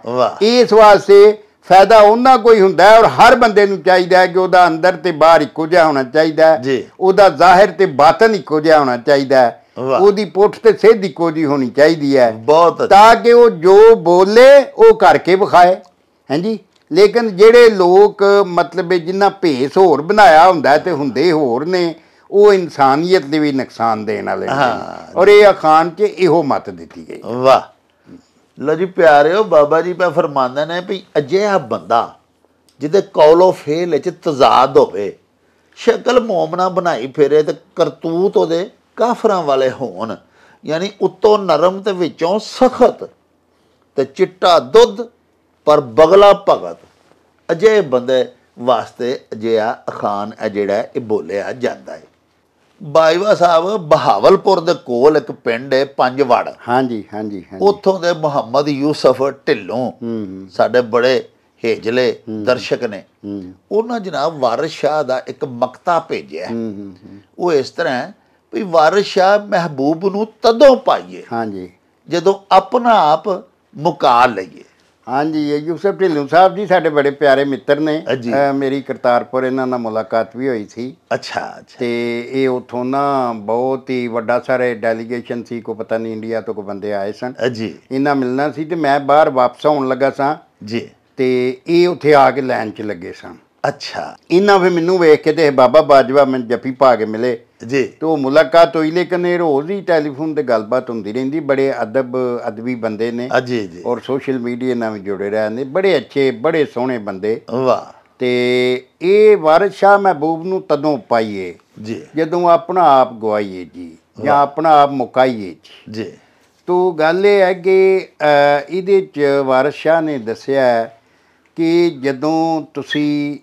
ਇਸ ਵਾਸਤੇ ਫਾਇਦਾ ਉਹਨਾਂ ਕੋਈ ਹੁੰਦਾ ਹੈ ਔਰ ਹਰ ਬੰਦੇ ਨੂੰ ਚਾਹੀਦਾ ਹੈ ਕਿ ਉਹਦਾ ਅੰਦਰ ਤੇ ਬਾਹਰ ਇੱਕੋ ਜਿਹਾ ਹੋਣਾ ਚਾਹੀਦਾ ਹੈ। ਜੀ। ਉਹਦਾ ਜ਼ਾਹਿਰ ਤੇ ਬਾਤਨ ਇੱਕੋ ਜਿਹਾ ਹੋਣਾ ਚਾਹੀਦਾ ਹੈ। ਉਹਦੀ ਪੁੱਠ ਤੇ ਸਿੱਧ ਇੱਕੋ ਜਿਹੀ ਹੋਣੀ ਚਾਹੀਦੀ ਹੈ। ਬਹੁਤ ਤਾਂ ਕਿ ਉਹ ਜੋ ਬੋਲੇ ਉਹ ਕਰਕੇ ਵਿਖਾਏ। ਹਾਂਜੀ? ਲੇਕਿਨ ਜਿਹੜੇ ਲੋਕ ਮਤਲਬ ਜਿਨ੍ਹਾਂ ਭੇਸ ਹੋਰ ਬਣਾਇਆ ਹੁੰਦਾ ਤੇ ਹੁੰਦੇ ਹੋਰ ਨੇ ਉਹ ਇਨਸਾਨੀਅਤ ਦੇ ਵੀ ਨੁਕਸਾਨ ਦੇਣ ਵਾਲੇ ਨੇ। ਔਰ ਇਹ ਅਖਾਨ 'ਚ ਇਹੋ ਮਤ ਦਿੱਤੀ ਗਈ। ਵਾਹ। ਲੋ ਜੀ ਪਿਆਰਿਓ ਬਾਬਾ ਜੀ ਪਾ ਫਰਮਾਉਂਦੇ ਨੇ ਵੀ ਅਜਿਹਾ ਬੰਦਾ ਜਿਹਦੇ ਕੌਲੋ ਫੇਲ ਵਿੱਚ ਤਜ਼ਾਦ ਹੋਵੇ ਸ਼ਕਲ ਮੋਮਨਾ ਬਣਾਈ ਫਿਰੇ ਤੇ ਕਰਤੂਤ ਉਹਦੇ ਕਾਫਰਾਂ ਵਾਲੇ ਹੋਣ ਯਾਨੀ ਉੱਤੋਂ ਨਰਮ ਤੇ ਵਿੱਚੋਂ ਸਖਤ ਤੇ ਚਿੱਟਾ ਦੁੱਧ ਪਰ ਬਗਲਾ ਭਗਤ। ਅਜੇ ਬੰਦੇ ਵਾਸਤੇ ਅਜਿਹਾ ਅਖਾਨ ਹੈ ਜਿਹੜਾ ਇਹ ਬੋਲਿਆ ਜਾਂਦਾ ਹੈ। ਬਾਈਵਾ ਸਾਹਿਬ ਬਹਾਵਲਪੁਰ ਦੇ ਕੋਲ ਇੱਕ ਪਿੰਡ ਹੈ ਪੰਜਵੜ। ਹਾਂਜੀ ਹਾਂਜੀ ਹਾਂਜੀ। ਉੱਥੋਂ ਦੇ ਮੁਹੰਮਦ ਯੂਸਫ ਢਿੱਲੋਂ ਸਾਡੇ ਬੜੇ ਹੇਜਲੇ ਦਰਸ਼ਕ ਨੇ। ਉਹਨਾਂ ਜਨਾਬ ਵਾਰਿਸ ਸ਼ਾਹ ਦਾ ਇੱਕ ਮਕਤਾ ਭੇਜਿਆ। ਉਹ ਇਸ ਤਰ੍ਹਾਂ ਵੀ ਵਾਰਿਸ ਸ਼ਾਹ ਮਹਿਬੂਬ ਨੂੰ ਤਦੋਂ ਪਾਈਏ ਹਾਂਜੀ। ਜਦੋਂ ਆਪਣਾ ਆਪ ਮੁਕਾ ਲਈਏ। ਹਾਂਜੀ ਇਹ ਯੂਸਫ ਢਿੱਲੋਂ ਸਾਹਿਬ ਜੀ ਸਾਡੇ ਬੜੇ ਪਿਆਰੇ ਮਿੱਤਰ ਨੇ। ਮੇਰੀ ਕਰਤਾਰਪੁਰ ਇਹਨਾਂ ਨਾਲ ਮੁਲਾਕਾਤ ਵੀ ਹੋਈ ਸੀ। ਅੱਛਾ ਅੱਛਾ। ਤੇ ਇਹ ਉਥੋਂ ਨਾ ਬਹੁਤ ਹੀ ਵੱਡਾ ਸਾਰੇ ਡੈਲੀਗੇਸ਼ਨ ਸੀ ਕੋ ਪਤਾ ਨਹੀਂ ਇੰਡੀਆ ਤੋਂ ਕੋ ਬੰਦੇ ਆਏ ਸਨ। ਜੀ। ਇਹਨਾਂ ਮਿਲਣਾ ਸੀ ਤੇ ਮੈਂ ਬਾਹਰ ਵਾਪਸ ਆਉਣ ਲੱਗਾ ਸਾਂ। ਜੀ। ਤੇ ਇਹ ਉੱਥੇ ਆ ਕੇ ਲਾਈਨ 'ਚ ਲੱਗੇ ਸਨ ਅੱਛਾ। ਇਹਨਾਂ ਫਿਰ ਮੈਨੂੰ ਵੇਖ ਕੇ ਤੇ ਬਾਬਾ ਬਾਜਵਾ ਮੈਨੂੰ ਜੱਫੀ ਪਾ ਕੇ ਮਿਲੇ। ਜੀ। ਤੇ ਮੁਲਾਕਾਤ ਹੋਈ ਲੇਕਿਨ ਇਹ ਰੋਜ਼ ਹੀ ਟੈਲੀਫੋਨ ਤੇ ਗੱਲਬਾਤ ਹੁੰਦੀ ਰਹਿੰਦੀ ਬੜੇ ਅਦਬ ਅਦਬੀ ਬੰਦੇ ਨੇ ਜੀ ਜੀ। ਔਰ ਸੋਸ਼ਲ ਮੀਡੀਆ ਨਾਲ ਵੀ ਜੁੜੇ ਰਹਿੰਦੇ ਬੜੇ ਅੱਛੇ ਬੜੇ ਸੋਹਣੇ ਬੰਦੇ। ਵਾਹ। ਤੇ ਇਹ ਵਾਰਿਸ ਸ਼ਾਹ ਮਹਿਬੂਬ ਨੂੰ ਤਦੋਂ ਪਾਈਏ ਜੀ। ਜਦੋਂ ਆਪਣਾ ਆਪ ਗਵਾਈਏ ਜੀ ਜਾਂ ਆਪਣਾ ਆਪ ਮੁਕਾਈਏ ਜੀ। ਜੀ। ਤੋ ਗੱਲ ਇਹ ਹੈ ਕਿ ਇਹਦੇ ਚ ਵਾਰਿਸ ਸ਼ਾਹ ਨੇ ਦੱਸਿਆ ਕਿ ਜਦੋਂ ਤੁਸੀਂ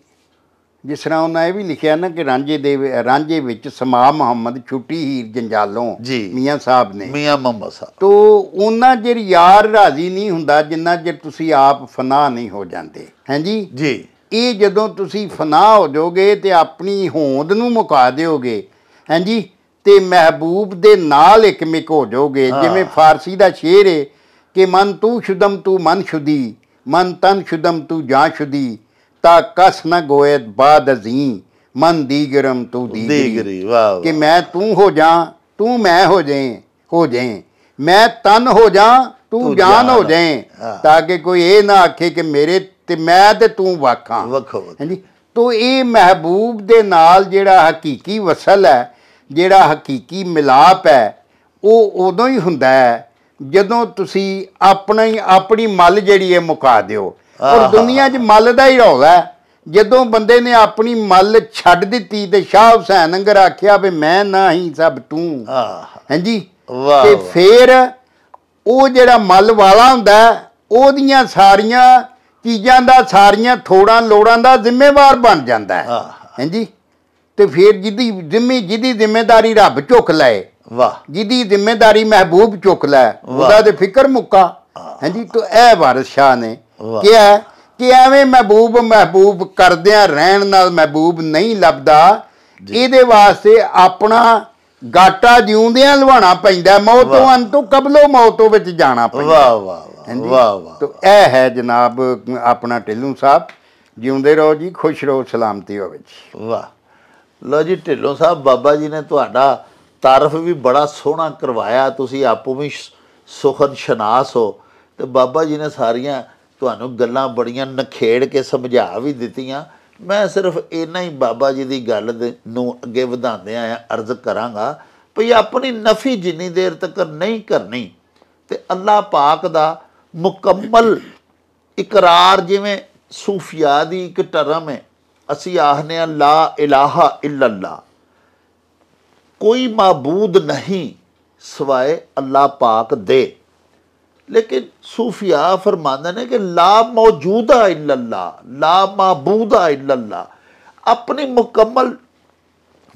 ਜਿਸ ਤਰ੍ਹਾਂ ਉਹਨਾਂ ਇਹ ਵੀ ਲਿਖਿਆ ਨਾ ਕਿ ਰਾਂਝੇ ਦੇ ਰਾਂਝੇ ਵਿੱਚ ਸਮਾ ਮੁਹੰਮਦ ਛੁੱਟੀ ਹੀਰ ਜੰਜਾਲੋਂ ਜੀ। ਮੀਆਂ ਸਾਹਿਬ ਨੇ। ਮੀਆਂ ਮੁਹੰਮਦ ਸਾਹਿਬ। ਤੋ ਉਹਨਾਂ ਚਿਰ ਯਾਰ ਰਾਜ਼ੀ ਨਹੀਂ ਹੁੰਦਾ ਜਿੰਨਾ ਚਿਰ ਤੁਸੀਂ ਆਪ ਫਨਾ ਨਹੀਂ ਹੋ ਜਾਂਦੇ। ਹਾਂਜੀ ਜੀ? ਇਹ ਜਦੋਂ ਤੁਸੀਂ ਫਨਾ ਹੋ ਜਾਓਗੇ ਤੇ ਆਪਣੀ ਹੋਂਦ ਨੂੰ ਮੁਕਾ ਦਿਓਗੇ। ਹਾਂਜੀ ਤੇ ਮਹਿਬੂਬ ਦੇ ਨਾਲ ਇੱਕ ਮਿਕ ਹੋ ਜਾਓਗੇ। ਜਿਵੇਂ ਫਾਰਸੀ ਦਾ ਸ਼ੇਰ ਹੈ ਕਿ ਮਨ ਤੂੰ ਸ਼ੁਦਮ ਤੂੰ ਮਨ ਸ਼ੁਦੀ ਮਨ ਤਨ ਸ਼ੁਦਮ ਤੂੰ ਜਾਂ ਸ਼ੁਦੀ ਤਾ ਕਸ ਨ ਗੋਇਤ ਬਾਦ ਅਜ਼ੀ ਮਨ ਦੀਗਰਮ ਤੂੰ ਦੀਗਰੀ ਵਾਹ ਕਿ। ਮੈਂ ਤੂੰ ਹੋ ਜਾ ਤੂੰ ਮੈਂ ਹੋ ਜਾਏ ਹੋ ਜਾਏ ਮੈਂ ਤਨ ਹੋ ਜਾ ਤੂੰ ਜਾਨ ਹੋ। ਜਾਏ। ਤਾਂ ਕਿ ਕੋਈ ਇਹ ਨਾ ਆਖੇ ਕਿ ਮੇਰੇ ਤੇ ਮੈਂ ਤੇ ਤੂੰ ਵਾਖਾਂ ਵੱਖੋ ਵੱਖ। ਹਾਂਜੀ। ਤੋ ਇਹ ਮਹਿਬੂਬ ਦੇ ਨਾਲ ਜਿਹੜਾ ਹਕੀਕੀ ਵਸਲ ਹੈ ਜਿਹੜਾ ਹਕੀਕੀ ਮਿਲਾਪ ਹੈ ਉਹ ਉਦੋਂ ਹੀ ਹੁੰਦਾ ਹੈ ਜਦੋਂ ਤੁਸੀਂ ਆਪਣਾ ਹੀ ਆਪਣੀ ਮੱਲ ਜਿਹੜੀ ਹੈ ਮੁਕਾ ਦਿਓ। ਔਰ। ਦੁਨੀਆ 'ਚ ਮੱਲ ਦਾ ਹੀ ਰੌਲਾ ਜਦੋਂ ਬੰਦੇ ਨੇ ਆਪਣੀ ਮੱਲ ਛੱਡ ਦਿੱਤੀ ਤੇ ਸ਼ਾਹ ਹੁਸੈਨ ਅੰਗਰ ਆਖਿਆ ਵੀ ਮੈਂ ਨਾ ਹੀ ਸਭ ਤੂੰ ਹਾਂਜੀ ਵਾਹ, ਤੇ। ਫਿਰ ਉਹ ਜਿਹੜਾ ਮੱਲ ਵਾਲਾ ਹੁੰਦਾ ਉਹਦੀਆਂ ਸਾਰੀਆਂ ਚੀਜ਼ਾਂ ਦਾ ਸਾਰੀਆਂ ਥੋੜਾਂ ਲੋੜਾਂ ਦਾ ਜ਼ਿੰਮੇਵਾਰ ਬਣ ਜਾਂਦਾ ਹੈ। ਹਾਂਜੀ ਤੇ ਫਿਰ ਜਿਹਦੀ ਜ਼ਿੰਮੇ ਜਿਹਦੀ ਜ਼ਿੰਮੇਵਾਰੀ ਰੱਬ ਚੁੱਕ ਲਏ ਵਾਹ ਜਿਹਦੀ ਜ਼ਿੰਮੇਵਾਰੀ ਮਹਿਬੂਬ ਚੁੱਕ ਲੈ ਉਹਦਾ। ਤੇ ਫਿਕਰ ਮੁੱਕਾ ਹਾਂਜੀ ਤਾਂ ਇਹ ਵਾਰਿਸ ਸ਼ਾਹ ਨੇ। ਕਿਹਾ ਕਿ ਐਵੇਂ ਮਹਿਬੂਬ ਮਹਿਬੂਬ ਕਰਦਿਆਂ ਰਹਿਣ ਨਾਲ ਮਹਿਬੂਬ ਨਹੀਂ ਲੱਭਦਾ ਇਹਦੇ ਵਾਸਤੇ ਆਪਣਾ ਗਾਟਾ ਜਿਉਂਦਿਆਂ ਲਵਾਣਾ ਪੈਂਦਾ ਮੌਤੋਂ ਵਾਹ। ਅੰਤੋਂ ਕਬਲੋ ਮੌਤੋਂ ਵਿੱਚ ਜਾਣਾ ਪੈਂਦਾ। ਵਾਹ ਵਾਹ ਵਾਹ। ਵਾਹ ਤੋ ਇਹ ਹੈ ਜਨਾਬ ਆਪਣਾ ਢਿੱਲੋਂ ਸਾਹਿਬ ਜਿਉਂਦੇ ਰਹੋ ਜੀ ਖੁਸ਼ ਰਹੋ ਸਲਾਮਤੀ ਹੋਵੇ ਜੀ। ਵਾਹ। ਲੋ ਜੀ ਢਿੱਲੋਂ ਸਾਹਿਬ ਬਾਬਾ ਜੀ ਨੇ ਤੁਹਾਡਾ ਤਾਰਫ ਵੀ ਬੜਾ ਸੋਹਣਾ ਕਰਵਾਇਆ ਤੁਸੀਂ ਆਪੋ ਵੀ ਸ਼- ਸੁਖਨ ਸ਼ਨਾਸ ਹੋ। ਤੇ ਬਾਬਾ ਜੀ ਨੇ ਸਾਰੀਆਂ ਤੁਹਾਨੂੰ ਗੱਲਾਂ ਬੜੀਆਂ ਨਖੇੜ ਕੇ ਸਮਝਾ ਵੀ ਦਿੱਤੀਆਂ। ਮੈਂ ਸਿਰਫ ਇੰਨਾ ਹੀ ਬਾਬਾ ਜੀ ਦੀ ਗੱਲ ਦੇ- ਨੂੰ ਅੱਗੇ ਵਧਾਉਂਦੇ ਆ ਅਰਜ਼ ਕਰਾਂਗਾ ਭਈ ਆਪਣੀ ਨਫੀ ਜਿੰਨੀ ਦੇਰ ਤੱਕ ਨਹੀਂ ਕਰਨੀ ਤੇ ਅੱਲਾਹ ਪਾਕ ਦਾ ਮੁਕੰਮਲ ਇਕਰਾਰ ਜਿਵੇਂ ਸੂਫੀਆ ਦੀ ਇੱਕ ਟਰਮ ਹੈ, ਅਸੀਂ ਆਖਨੇ ਆ ਲਾ ਇਲਾਹਾ ਇਲੱਲਾ। ਕੋਈ ਮਾਬੂਦ ਨਹੀਂ ਸਿਵਾਏ ਅੱਲਾਹ ਪਾਕ ਦੇ। ਲੇਕਿਨ ਸੂਫੀਆ ਫਰਮਾਉਂਦੇ ਨੇ ਕਿ ਲਾ ਮੌਜੂਦਾ ਇਲੱਲਾ, ਲਾ ਮਾਬੂਦਾ ਇਲੱਲਾ। ਆਪਣੀ ਮੁਕੰਮਲ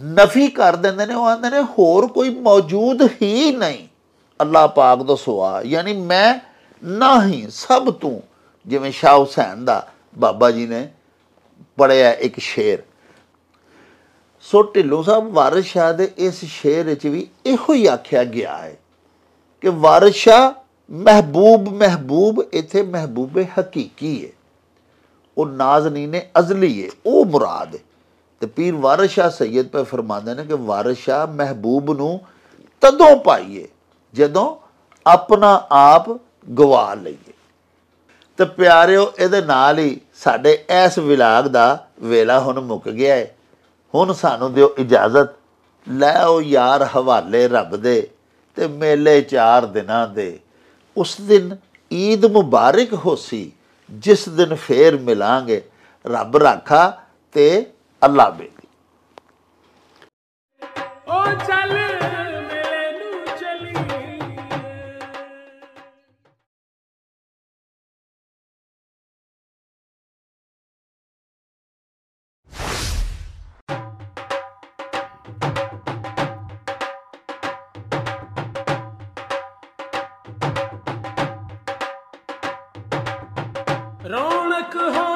ਨਫੀ ਕਰ ਦਿੰਦੇ ਨੇ, ਉਹ ਆਂਦੇ ਨੇ, ਹੋਰ ਕੋਈ ਮੌਜੂਦ ਹੀ ਨਹੀਂ। ਅੱਲਾਹ ਪਾਕ ਦਾ ਸਿਵਾ ਯਾਨੀ ਮੈਂ ਨਹੀਂ ਸਭ ਤੋਂ। ਜਿਵੇਂ ਸ਼ਾਹ ਹੁਸੈਨ ਦਾ ਬਾਬਾ ਜੀ ਨੇ ਪੜਿਆ ਇੱਕ ਸ਼ੇਰ। ਸੋ ਢਿੱਲੋਂ ਸਾਹਿਬ, ਵਾਰਿਸ ਸ਼ਾਹ ਦੇ ਇਸ ਸ਼ੇਰ ਵਿੱਚ ਵੀ ਇਹੋ ਹੀ ਆਖਿਆ ਗਿਆ ਹੈ ਕਿ ਵਾਰਿਸ ਸ਼ਾਹ ਮਹਿਬੂਬ ਮਹਿਬੂਬ, ਇਥੇ ਮਹਿਬੂਬੇ ਹਕੀਕੀ ਹੈ ਉਹ ਨਾਜ਼ਨੀਨ ਅਜ਼ਲੀ ਹੈ ਉਹ ਮੁਰਾਦ ਹੈ ਤੇ ਪੀਰ ਵਾਰਿਸ ਸ਼ਾਹ ਸੈਦ ਪੇ ਫਰਮਾਉਂਦੇ ਨੇ ਕਿ ਵਾਰਿਸ ਸ਼ਾਹ ਮਹਿਬੂਬ ਨੂੰ ਤਦੋਂ ਪਾਈਏ, ਜਦੋਂ ਆਪਣਾ ਆਪ ਗਵਾ ਲਈਏ। ਤੇ ਪਿਆਰਿਓ, ਇਹਦੇ ਨਾਲ ਹੀ ਸਾਡੇ ਇਸ ਵਿਲਾਗ ਦਾ ਵੇਲਾ ਹੁਣ ਮੁੱਕ ਗਿਆ ਹੈ ਹੁਣ ਸਾਨੂੰ ਦਿਓ ਇਜਾਜ਼ਤ। ਲੈ ਉਹ ਯਾਰ ਹਵਾਲੇ ਰੱਬ ਦੇ ਤੇ ਮੇਲੇ ਚਾਰ ਦਿਨਾਂ ਦੇ। ਉਸ ਦਿਨ ਈਦ ਮੁਬਾਰਕ ਹੋਸੀ ਜਿਸ ਦਿਨ ਫੇਰ ਮਿਲਾਂਗੇ, ਰੱਬ ਰਾਖਾ ਤੇ ਅੱਲਾ ਬੇਲੀ। ਓ ਚੱਲ ਰੌਣਕ ਹੋ